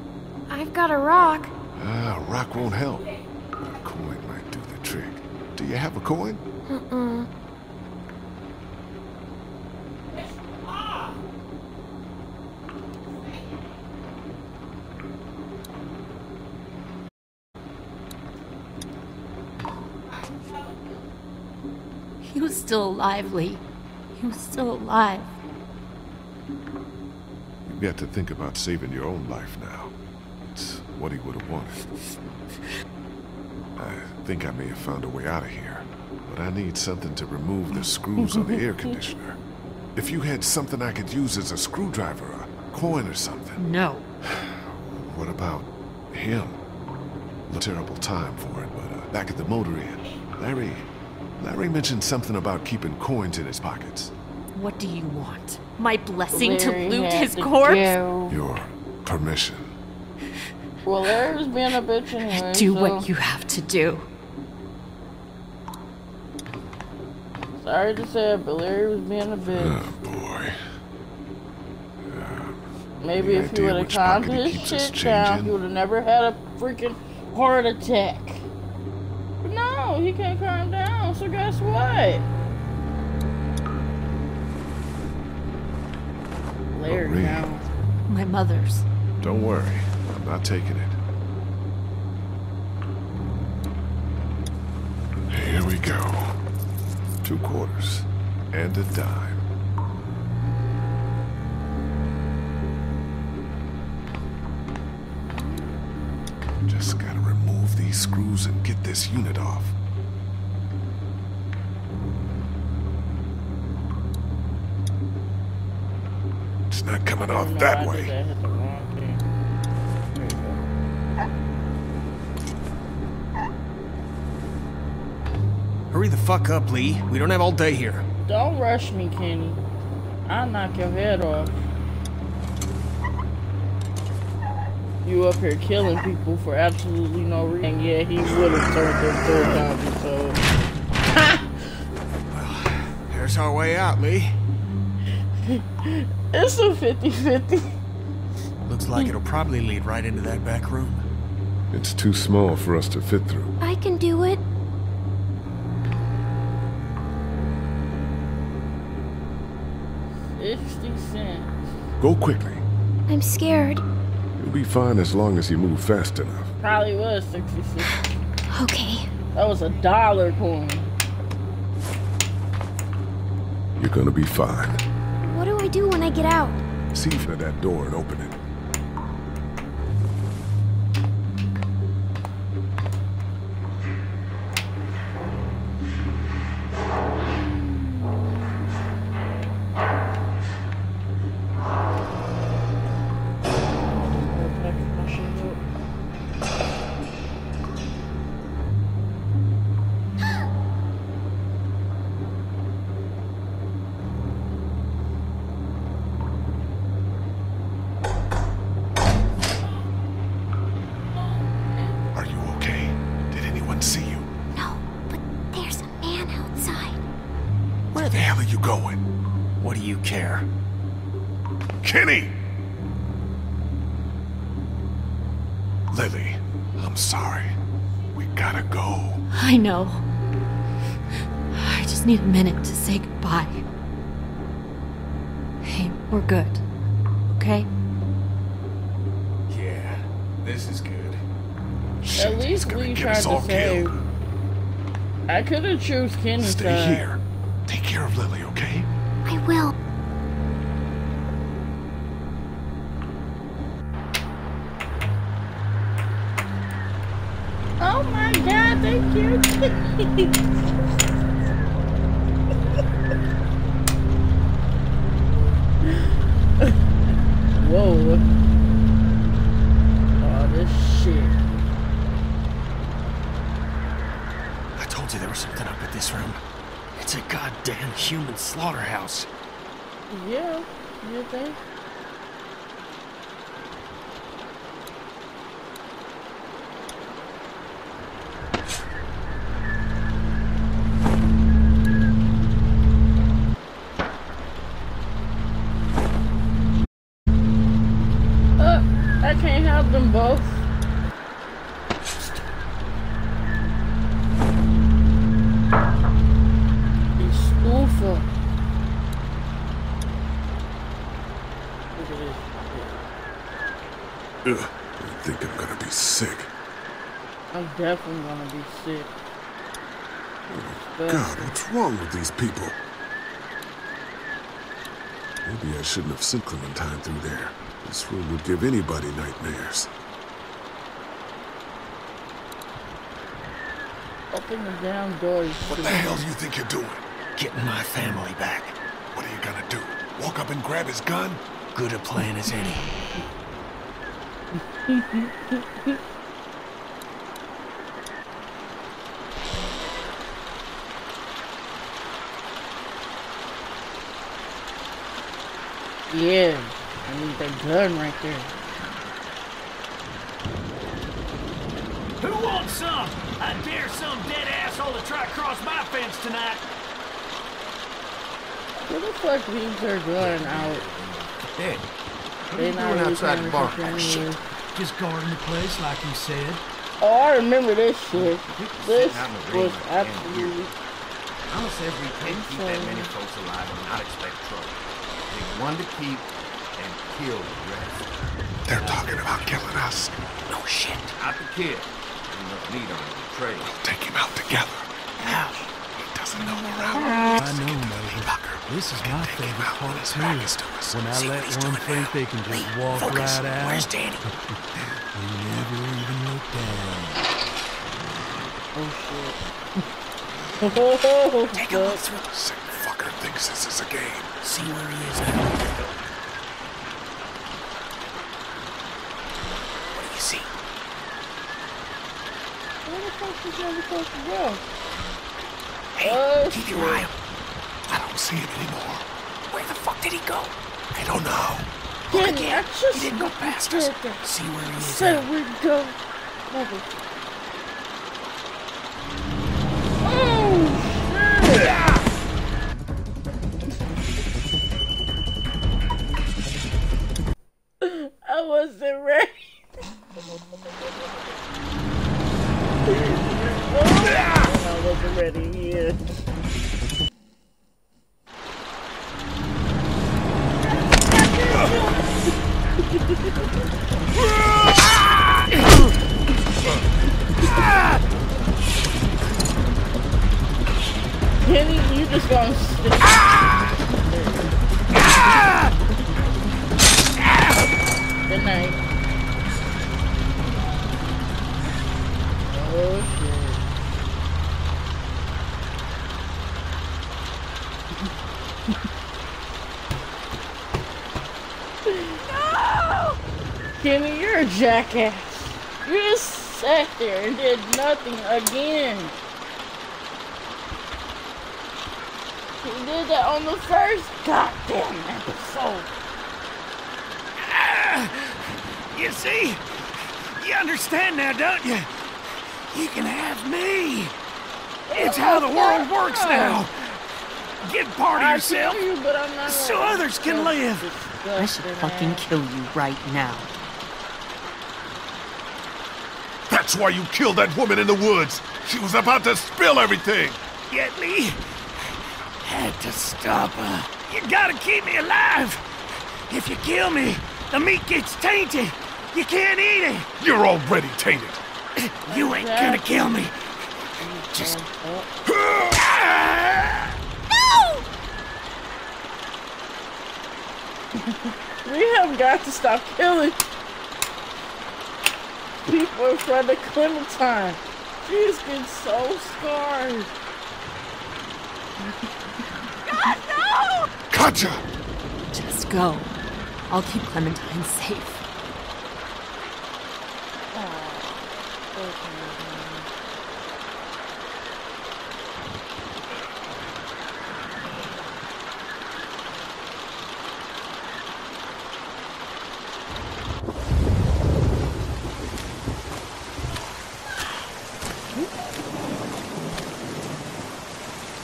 Speaker 4: I've got a rock.
Speaker 1: Ah, a rock won't help. A coin might do the trick. Do you have a coin?
Speaker 4: Uh-uh.
Speaker 2: He was still alive, Lee. He was still alive.
Speaker 1: You've got to think about saving your own life now. It's what he would have wanted. I think I may have found a way out of here, but I need something to remove the screws on the air conditioner. If you had something I could use as a screwdriver, a coin or something.
Speaker 2: No.
Speaker 1: What about him? A terrible time for it, but uh, back at the motor inn, Larry, Larry mentioned something about keeping coins in his pockets.
Speaker 2: What do you want? My blessing to loot his
Speaker 13: to
Speaker 2: corpse?
Speaker 13: go.
Speaker 1: Your permission.
Speaker 13: Well, Larry's being a bitch anyway.
Speaker 2: Do
Speaker 13: so-
Speaker 2: what you have to do.
Speaker 13: Sorry to say it, but Larry was being a bitch.
Speaker 1: Oh boy.
Speaker 13: Maybe if he
Speaker 1: idea
Speaker 13: would have calmed
Speaker 1: he
Speaker 13: his
Speaker 1: keeps his
Speaker 13: shit
Speaker 1: change
Speaker 13: down, he would have never had a freaking heart attack. But no, he can't calm down, so guess what? Larry
Speaker 1: Marie.
Speaker 13: now.
Speaker 2: My mother's.
Speaker 1: Don't worry, I'm not taking it. Here we go. Two quarters and a dime. Just gotta remove these screws and get this unit off. Not coming off no, that way.
Speaker 11: I Hurry the fuck up, Lee. We don't have all day here.
Speaker 13: Don't rush me, Kenny. I'll knock your head off. You up here killing people for absolutely no reason, and he would have turned them third down, so...
Speaker 11: There's our way out, Lee
Speaker 13: it's a 50-50.
Speaker 11: Looks like it'll probably lead right into that back room.
Speaker 1: It's too small for us to fit through.
Speaker 4: I can do it.
Speaker 13: Sixty cents.
Speaker 1: Go quickly.
Speaker 4: I'm scared.
Speaker 1: You'll be fine as long as you move fast enough.
Speaker 13: Probably was 66.
Speaker 4: Okay.
Speaker 13: That was a dollar coin.
Speaker 1: You're gonna be fine.
Speaker 4: Do when I get out?
Speaker 1: See for that door and open it.
Speaker 11: This is good.
Speaker 13: At least Lee
Speaker 1: get
Speaker 13: tried
Speaker 1: us all
Speaker 13: to save. I could have chose Kenny's
Speaker 1: Stay
Speaker 13: side.
Speaker 1: here. Take care of Lilly, okay?
Speaker 4: I will.
Speaker 13: Oh my god, thank you. Whoa. Oh, this shit.
Speaker 11: I told you there was something up at this room. It's a goddamn human slaughterhouse.
Speaker 13: Yeah, you think? Uh, I can't have them both. He's stuffer. Look at this.
Speaker 1: Ugh, I think I'm gonna be sick.
Speaker 13: I'm definitely gonna be sick.
Speaker 1: God, what's wrong with these people? Maybe I shouldn't have sent Clementine through there. This room would give anybody nightmares.
Speaker 13: Open the damn door.
Speaker 1: What the hell do you think you're doing?
Speaker 11: Getting my family back.
Speaker 1: What are you gonna do? Walk up and grab his gun?
Speaker 11: Good a plan as any.
Speaker 13: Yeah, I need that gun right there.
Speaker 7: Who wants some? I dare some dead asshole to try to cross my fence tonight.
Speaker 13: Who the fuck leaves their gun out?
Speaker 15: Hey,
Speaker 13: They
Speaker 15: you
Speaker 13: not
Speaker 15: doing outside the bar?
Speaker 13: attention
Speaker 15: Shit.
Speaker 7: Just guarding the place like you said.
Speaker 13: Oh, I remember this shit. This
Speaker 15: out in the rain
Speaker 13: was absolutely.
Speaker 15: We can't keep that many folks alive and not expect trouble. Pick one to keep and kill the rest.
Speaker 1: They're talking about killing us.
Speaker 15: No shit. Not the kid. There's enough meat on the trail.
Speaker 1: We'll take him out together.
Speaker 15: How?
Speaker 1: He doesn't know we're out.
Speaker 14: I know, Mabel. This is my favorite part too. When I let one think they can just walk right out.
Speaker 11: Where's Danny?
Speaker 14: They never even look down.
Speaker 13: Oh shit. oh,
Speaker 11: Take a look
Speaker 13: fuck.
Speaker 11: through.
Speaker 1: Sick fucker thinks this is a game.
Speaker 11: See where he is now. What do you see?
Speaker 13: Where the fuck the other supposed to?
Speaker 11: Hey, keep your eye. I don't see him anymore. Where the fuck did he go? I don't know. Look
Speaker 13: Kenny,
Speaker 11: again.
Speaker 13: Just
Speaker 11: He didn't go past us. See where he is
Speaker 13: said
Speaker 11: now.
Speaker 13: we'd go. Mother. Oh, shit. I wasn't ready. I wasn't ready yet. Jackass. You just sat there and did nothing again. He did that on the first goddamn episode.
Speaker 11: Ah, you see? You understand now, don't you? You can have me. It's how the world works now. Give part of yourself
Speaker 13: you, but I'm not
Speaker 11: so others can live.
Speaker 2: I should fucking kill you right now.
Speaker 1: That's why you killed that woman in the woods. She was about to spill everything.
Speaker 11: Yet me had to stop her. You gotta keep me alive. If you kill me, the meat gets tainted. You can't eat it.
Speaker 1: You're already tainted.
Speaker 11: You ain't gonna kill me. Just.
Speaker 13: We have got to stop killing people in front of Clementine. She's getting so scarred.
Speaker 2: God, no!
Speaker 1: Katjaa!
Speaker 2: Just go. I'll keep Clementine safe.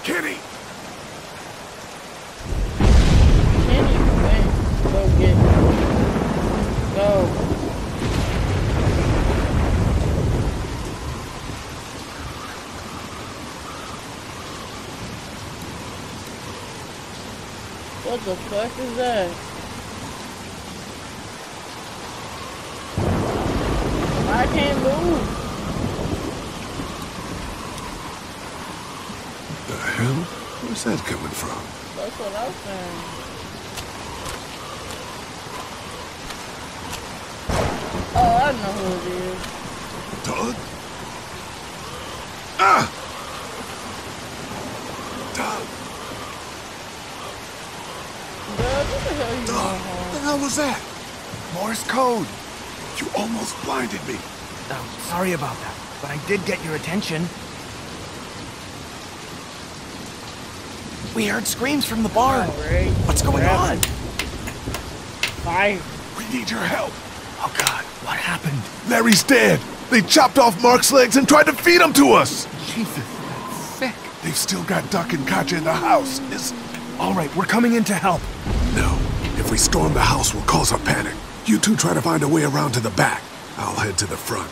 Speaker 1: Kenny!
Speaker 13: Kenny, wait. Go get Go. What the fuck is that? I can't move.
Speaker 1: The hell? Where's that coming from?
Speaker 13: That's what I'm saying. Oh, I know who it is.
Speaker 1: Doug? Ah! Doug!
Speaker 13: Doug, what the hell you doing,
Speaker 1: What the hell was that? Morse code. You almost blinded me.
Speaker 6: Oh, sorry about that, but I did get your attention. We heard screams from the barn.
Speaker 13: Right.
Speaker 6: What's going on?
Speaker 13: Fire.
Speaker 1: We need your help.
Speaker 6: Oh God, what happened?
Speaker 1: Larry's dead. They chopped off Mark's legs and tried to feed him to us.
Speaker 6: Jesus, that's sick.
Speaker 1: They've still got Duck and Katjaa in the house. Is
Speaker 6: All right, we're coming in to help.
Speaker 1: No. If we storm the house, we'll cause a panic. You two try to find a way around to the back. I'll head to the front.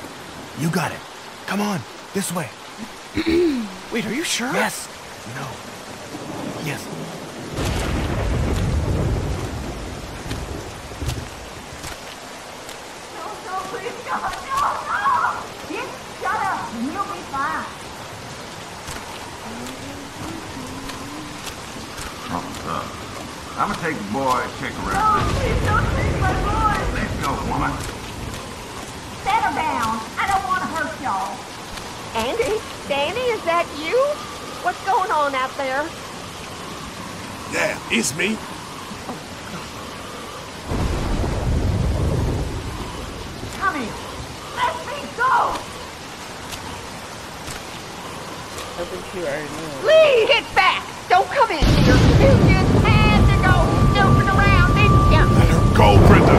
Speaker 6: You got it. Come on, this way.
Speaker 11: Wait, are you sure?
Speaker 6: Yes. No. Yes.
Speaker 15: I'm gonna take boy chick around.
Speaker 19: No, please don't take my boy.
Speaker 15: Let go, woman.
Speaker 19: Settle down. I don't want to hurt y'all.
Speaker 18: Andy? Danny, is that you? What's going on out there?
Speaker 1: Yeah, it's me.
Speaker 19: Come here. Let me go!
Speaker 13: I think
Speaker 20: you I know.
Speaker 18: Lee, get back! Don't come in here!
Speaker 1: gold printer.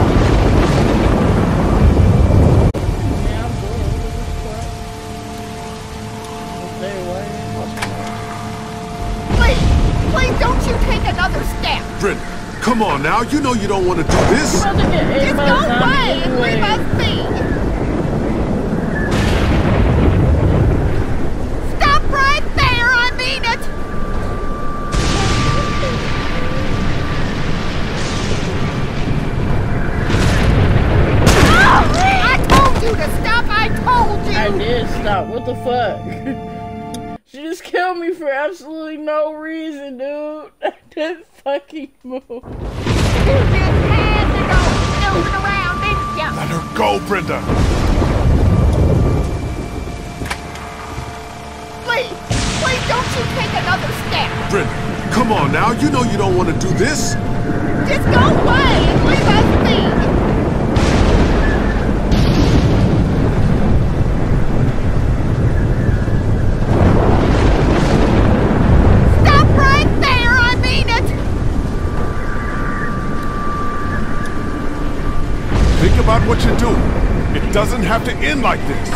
Speaker 1: Brenda, come on now. You know you don't want to do this.
Speaker 18: Just go away. Leave us be. I
Speaker 20: did stop. What the fuck? she just killed me for absolutely no reason, dude. I didn't fucking move.
Speaker 18: You just had to go snooping around, didn't you?
Speaker 1: Let her go, Brenda.
Speaker 18: Uh, please, please don't you take another step.
Speaker 1: Brenda, come on now. You know you don't want to do this.
Speaker 18: Just go away
Speaker 1: about what
Speaker 18: you
Speaker 1: do.
Speaker 18: It
Speaker 1: doesn't have to end like this.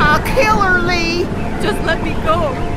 Speaker 18: I'll kill her, Lee!
Speaker 13: Just let me go.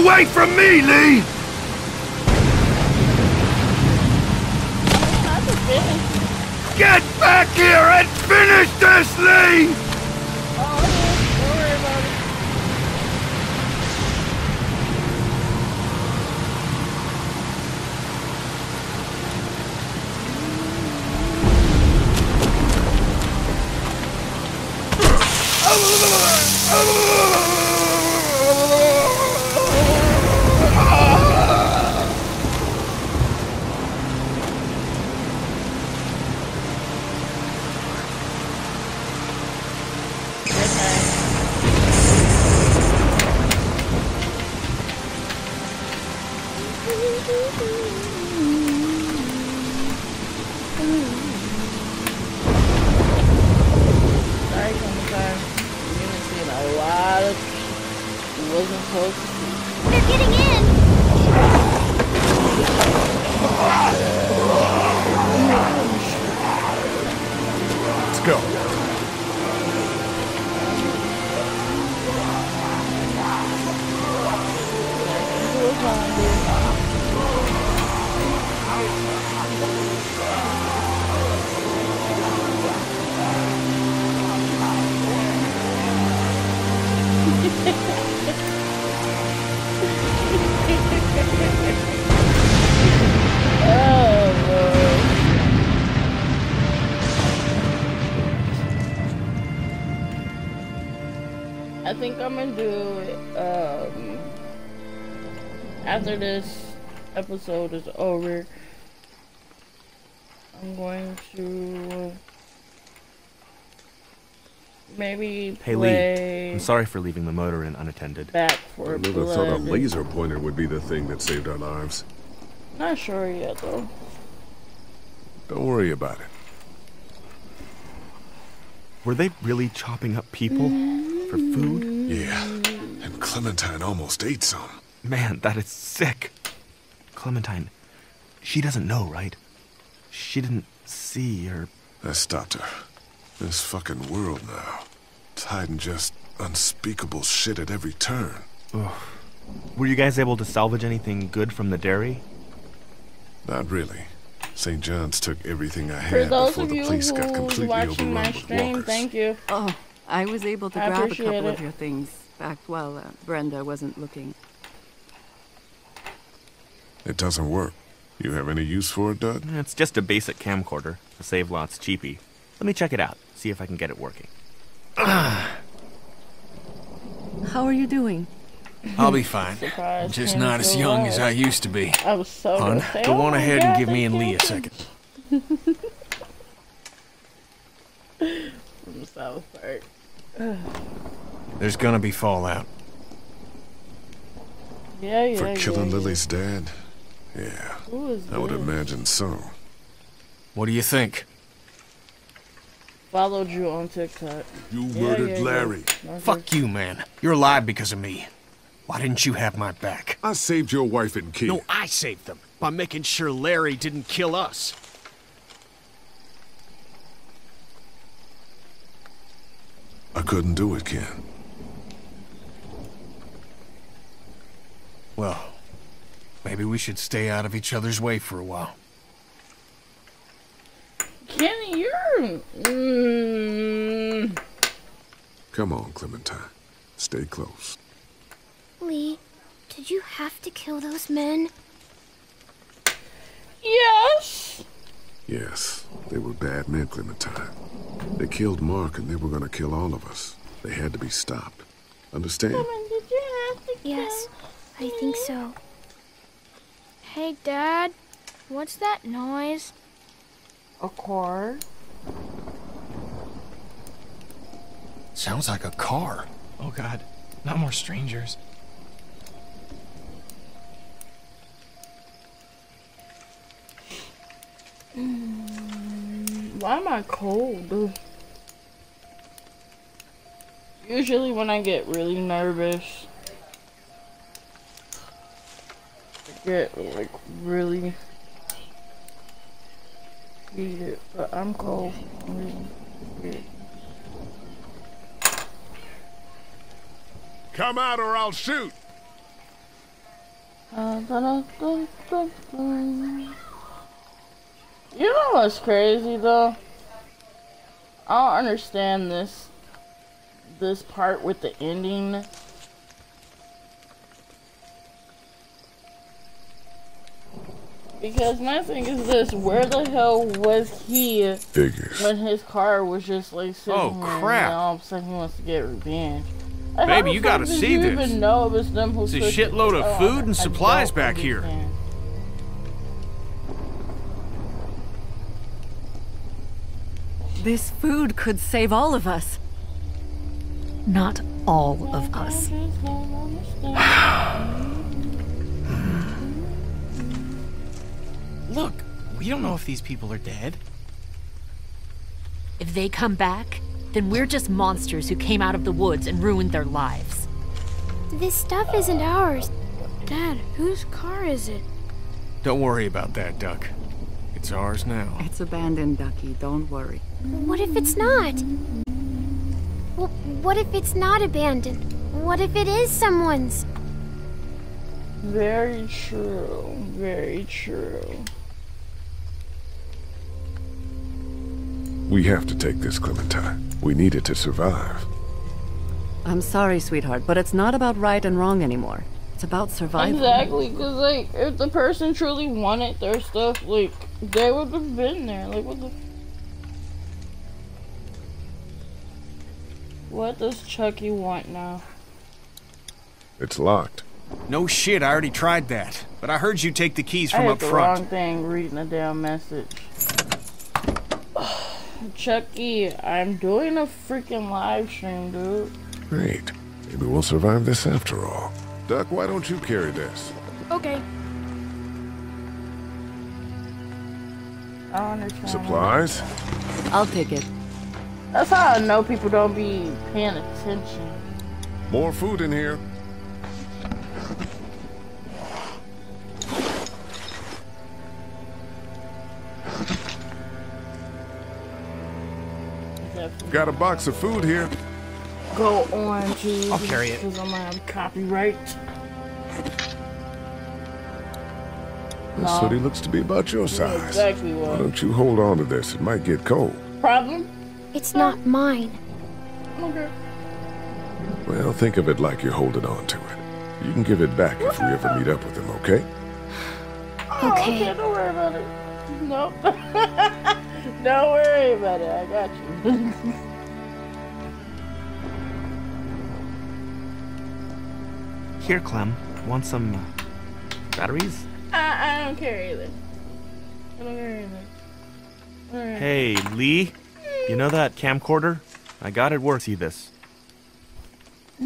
Speaker 15: Away from me, Lee!
Speaker 13: Oh, after this episode is over. I'm going to maybe
Speaker 6: Hey
Speaker 13: play
Speaker 6: Lee, I'm sorry for leaving the motor inn unattended.
Speaker 13: back for
Speaker 1: I never thought a laser pointer would be the thing that saved our lives.
Speaker 13: Not sure yet though.
Speaker 1: Don't worry about it.
Speaker 6: Were they really chopping up people for food?
Speaker 1: Yeah, and Clementine almost ate some.
Speaker 6: Man, that is sick. Clementine, she doesn't know, right? She didn't see or.
Speaker 1: I stopped her. This fucking world now. It's hiding just unspeakable shit at every turn.
Speaker 6: Ugh. Were you guys able to salvage anything good from the dairy?
Speaker 1: Not really. St. John's took everything I
Speaker 13: For
Speaker 1: had
Speaker 13: those
Speaker 1: before
Speaker 13: of
Speaker 1: the
Speaker 13: you
Speaker 1: place got completely
Speaker 13: watching my
Speaker 1: overrun with walkers.
Speaker 13: thank you.
Speaker 10: Oh, I was able to
Speaker 13: I
Speaker 10: grab a couple
Speaker 13: it.
Speaker 10: of your things back while uh, Brenda wasn't looking.
Speaker 1: It doesn't work. You have any use for it, Doug?
Speaker 6: It's just a basic camcorder. The save lot's cheapy. Let me check it out, see if I can get it working.
Speaker 10: How are you doing?
Speaker 11: I'll be fine.
Speaker 13: Surprise,
Speaker 11: Just not as
Speaker 13: still
Speaker 11: young as I used to be.
Speaker 13: I was so
Speaker 11: Hun,
Speaker 13: gonna say,
Speaker 11: go
Speaker 13: oh
Speaker 11: on
Speaker 13: my
Speaker 11: ahead and give me and Lee a second.
Speaker 13: I'm so Park.
Speaker 11: There's gonna be fallout.
Speaker 13: Yeah, yeah,
Speaker 1: For killing
Speaker 13: yeah,
Speaker 1: Lilly's dad? Yeah,
Speaker 13: Who is
Speaker 1: I would
Speaker 13: this?
Speaker 1: imagine so.
Speaker 11: What do you think?
Speaker 13: Followed you on TikTok.
Speaker 1: You
Speaker 13: Yeah,
Speaker 1: murdered
Speaker 13: yeah, yeah.
Speaker 1: Larry.
Speaker 13: Okay.
Speaker 11: Fuck you, man. You're alive because of me. Why didn't you have my back?
Speaker 1: I saved your wife and kid.
Speaker 21: No, I saved them by making sure Larry didn't kill us.
Speaker 1: I couldn't do it, Ken.
Speaker 11: Well, maybe we should stay out of each other's way for a while.
Speaker 13: Kenny, you're. Mm,
Speaker 1: Come on, Clementine. Stay close.
Speaker 4: Lee, did you have to kill those men?
Speaker 13: yes!
Speaker 1: Yes, they were bad men, Clementine. They killed Mark and they were gonna kill all of us. They had to be stopped. Understand?
Speaker 13: Did you have to
Speaker 12: Yes, I think so. Hey, Dad. What's that noise?
Speaker 13: A car?
Speaker 5: Sounds like a car.
Speaker 22: Oh god, not more strangers.
Speaker 13: Mm, Why am I cold? Usually when I get really nervous, I get like really heated, but I'm cold.
Speaker 1: Come out or I'll shoot.
Speaker 13: Uh. You know what's crazy though? I don't understand this this part with the ending. Because my thing is this, where the hell was he
Speaker 1: Figures.
Speaker 13: when his car was just like sitting
Speaker 6: Oh,
Speaker 13: here and
Speaker 6: crap.
Speaker 13: all of a sudden he wants to get revenge? Like,
Speaker 6: Baby, you gotta see
Speaker 13: you
Speaker 6: this.
Speaker 13: even know it was them who
Speaker 6: It's a
Speaker 13: took it?
Speaker 6: shitload of
Speaker 13: Oh,
Speaker 6: food and
Speaker 13: I
Speaker 6: supplies
Speaker 13: don't
Speaker 6: back here.
Speaker 10: This food could save all of us. Not all of us.
Speaker 22: Look, we don't know if these people are dead.
Speaker 2: If they come back, then we're just monsters who came out of the woods and ruined their lives.
Speaker 12: This stuff isn't ours. Dad, whose car is it?
Speaker 21: Don't worry about that, Duck. It's ours now.
Speaker 10: It's abandoned, Ducky. Don't worry.
Speaker 4: What if it's not? Well, what if it's not abandoned? What if it is someone's?
Speaker 13: Very true. Very true.
Speaker 1: We have to take this, Clementine. We need it to survive.
Speaker 10: I'm sorry, sweetheart, but it's not about right and wrong anymore. It's about survival.
Speaker 13: Exactly, because, like, if the person truly wanted their stuff, like, they would have been there. Like, what the. What does Chucky want now?
Speaker 1: It's locked.
Speaker 21: No shit, I already tried that. But I heard you take the keys
Speaker 13: I
Speaker 21: from
Speaker 13: hit
Speaker 21: up
Speaker 13: the
Speaker 21: front.
Speaker 13: wrong thing reading the damn message. Chucky, I'm doing a freaking live stream, dude.
Speaker 1: Great. Maybe we'll survive this after all. Duck, why don't you carry this?
Speaker 12: Okay.
Speaker 13: I understand.
Speaker 1: Supplies?
Speaker 10: I'll take it.
Speaker 13: That's how I know people don't be paying attention.
Speaker 1: More food in here. Got a box of food here.
Speaker 13: Go on, Jesus.
Speaker 21: I'll carry it.
Speaker 13: Because I'm gonna have copyright.
Speaker 1: This
Speaker 13: No.
Speaker 1: hoodie looks to be about your size.
Speaker 13: exactly what.
Speaker 1: Why don't you hold on to this? It might get cold.
Speaker 13: Problem?
Speaker 4: It's not mine.
Speaker 13: Okay.
Speaker 1: Well, think of it like you're holding on to it. You can give it back if we ever meet up with him, okay?
Speaker 13: Oh, okay. Don't worry about it. Nope. don't worry about it. I got you.
Speaker 6: Here, Clem. Want some uh, batteries?
Speaker 13: I, I don't care either. I don't care either. Alright.
Speaker 6: Hey, Lee. You know that camcorder? I got it work. See this.
Speaker 13: She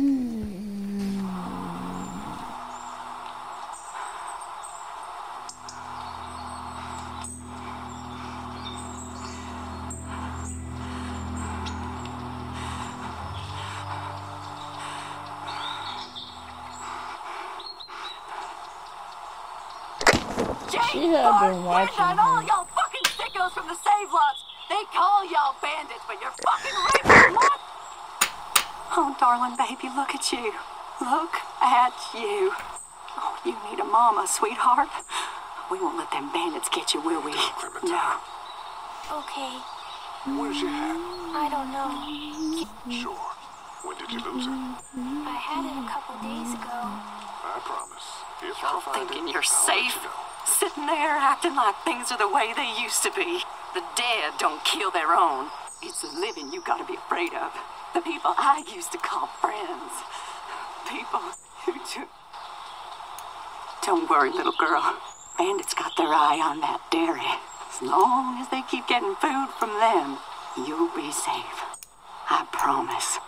Speaker 10: mama, sweetheart. We won't let them bandits get you, will we? No.
Speaker 4: Okay.
Speaker 1: Where's your hat?
Speaker 4: I don't know.
Speaker 1: Sure. When did you lose it?
Speaker 4: I had it a couple days ago.
Speaker 1: I promise. If
Speaker 10: Y'all thinking you're safe? Sitting there acting like things are the way they used to be. The dead don't kill their own. It's the living you gotta be afraid of. The people I used to call friends. People Don't worry, little girl. Bandits got their eye on that dairy. As long as they keep getting food from them, you'll be safe. I promise.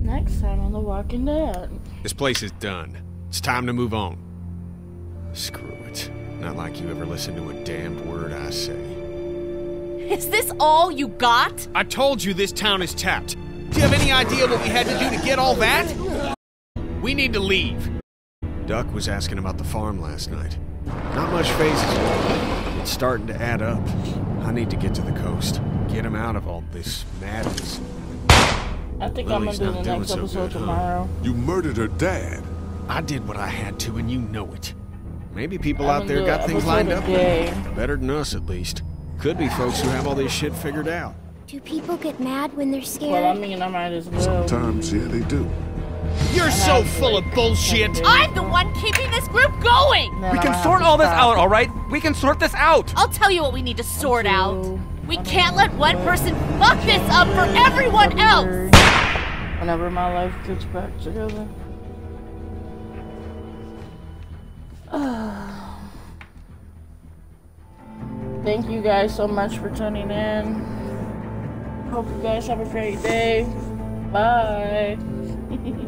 Speaker 13: Next time on The Walking Dead.
Speaker 11: This place is done. It's time to move on. Screw it. Not like you ever listen to a damned word I say.
Speaker 2: Is this all you got?
Speaker 11: I told you this town is tapped. Do you have any idea what we had to do to get all that? We need to leave. Duck was asking about the farm last night. Not much fazes yet. It's starting to add up. I need to get to the coast. Get him out of all this madness.
Speaker 13: I think
Speaker 11: Lilly's
Speaker 13: I'm gonna do the
Speaker 11: doing
Speaker 13: next
Speaker 11: so
Speaker 13: episode
Speaker 11: good, huh?
Speaker 13: tomorrow.
Speaker 1: You murdered her dad.
Speaker 11: I did what I had to, and you know it. Maybe people
Speaker 13: I'm
Speaker 11: out there got things lined up. Better than us, at least. Could be folks who have all this shit figured out.
Speaker 4: Do people get mad when they're scared?
Speaker 13: Well, I mean, I might as well.
Speaker 1: Sometimes, yeah, they do.
Speaker 11: You're so full of bullshit.
Speaker 2: I'm the one keeping this group going!
Speaker 23: We can sort all this out, all right? We can sort this out.
Speaker 2: I'll tell you what we need to sort out. We can't let one person fuck this up for everyone else!
Speaker 13: Whenever my life gets back together. Thank you guys so much for tuning in. Hope you guys have a great day. Bye.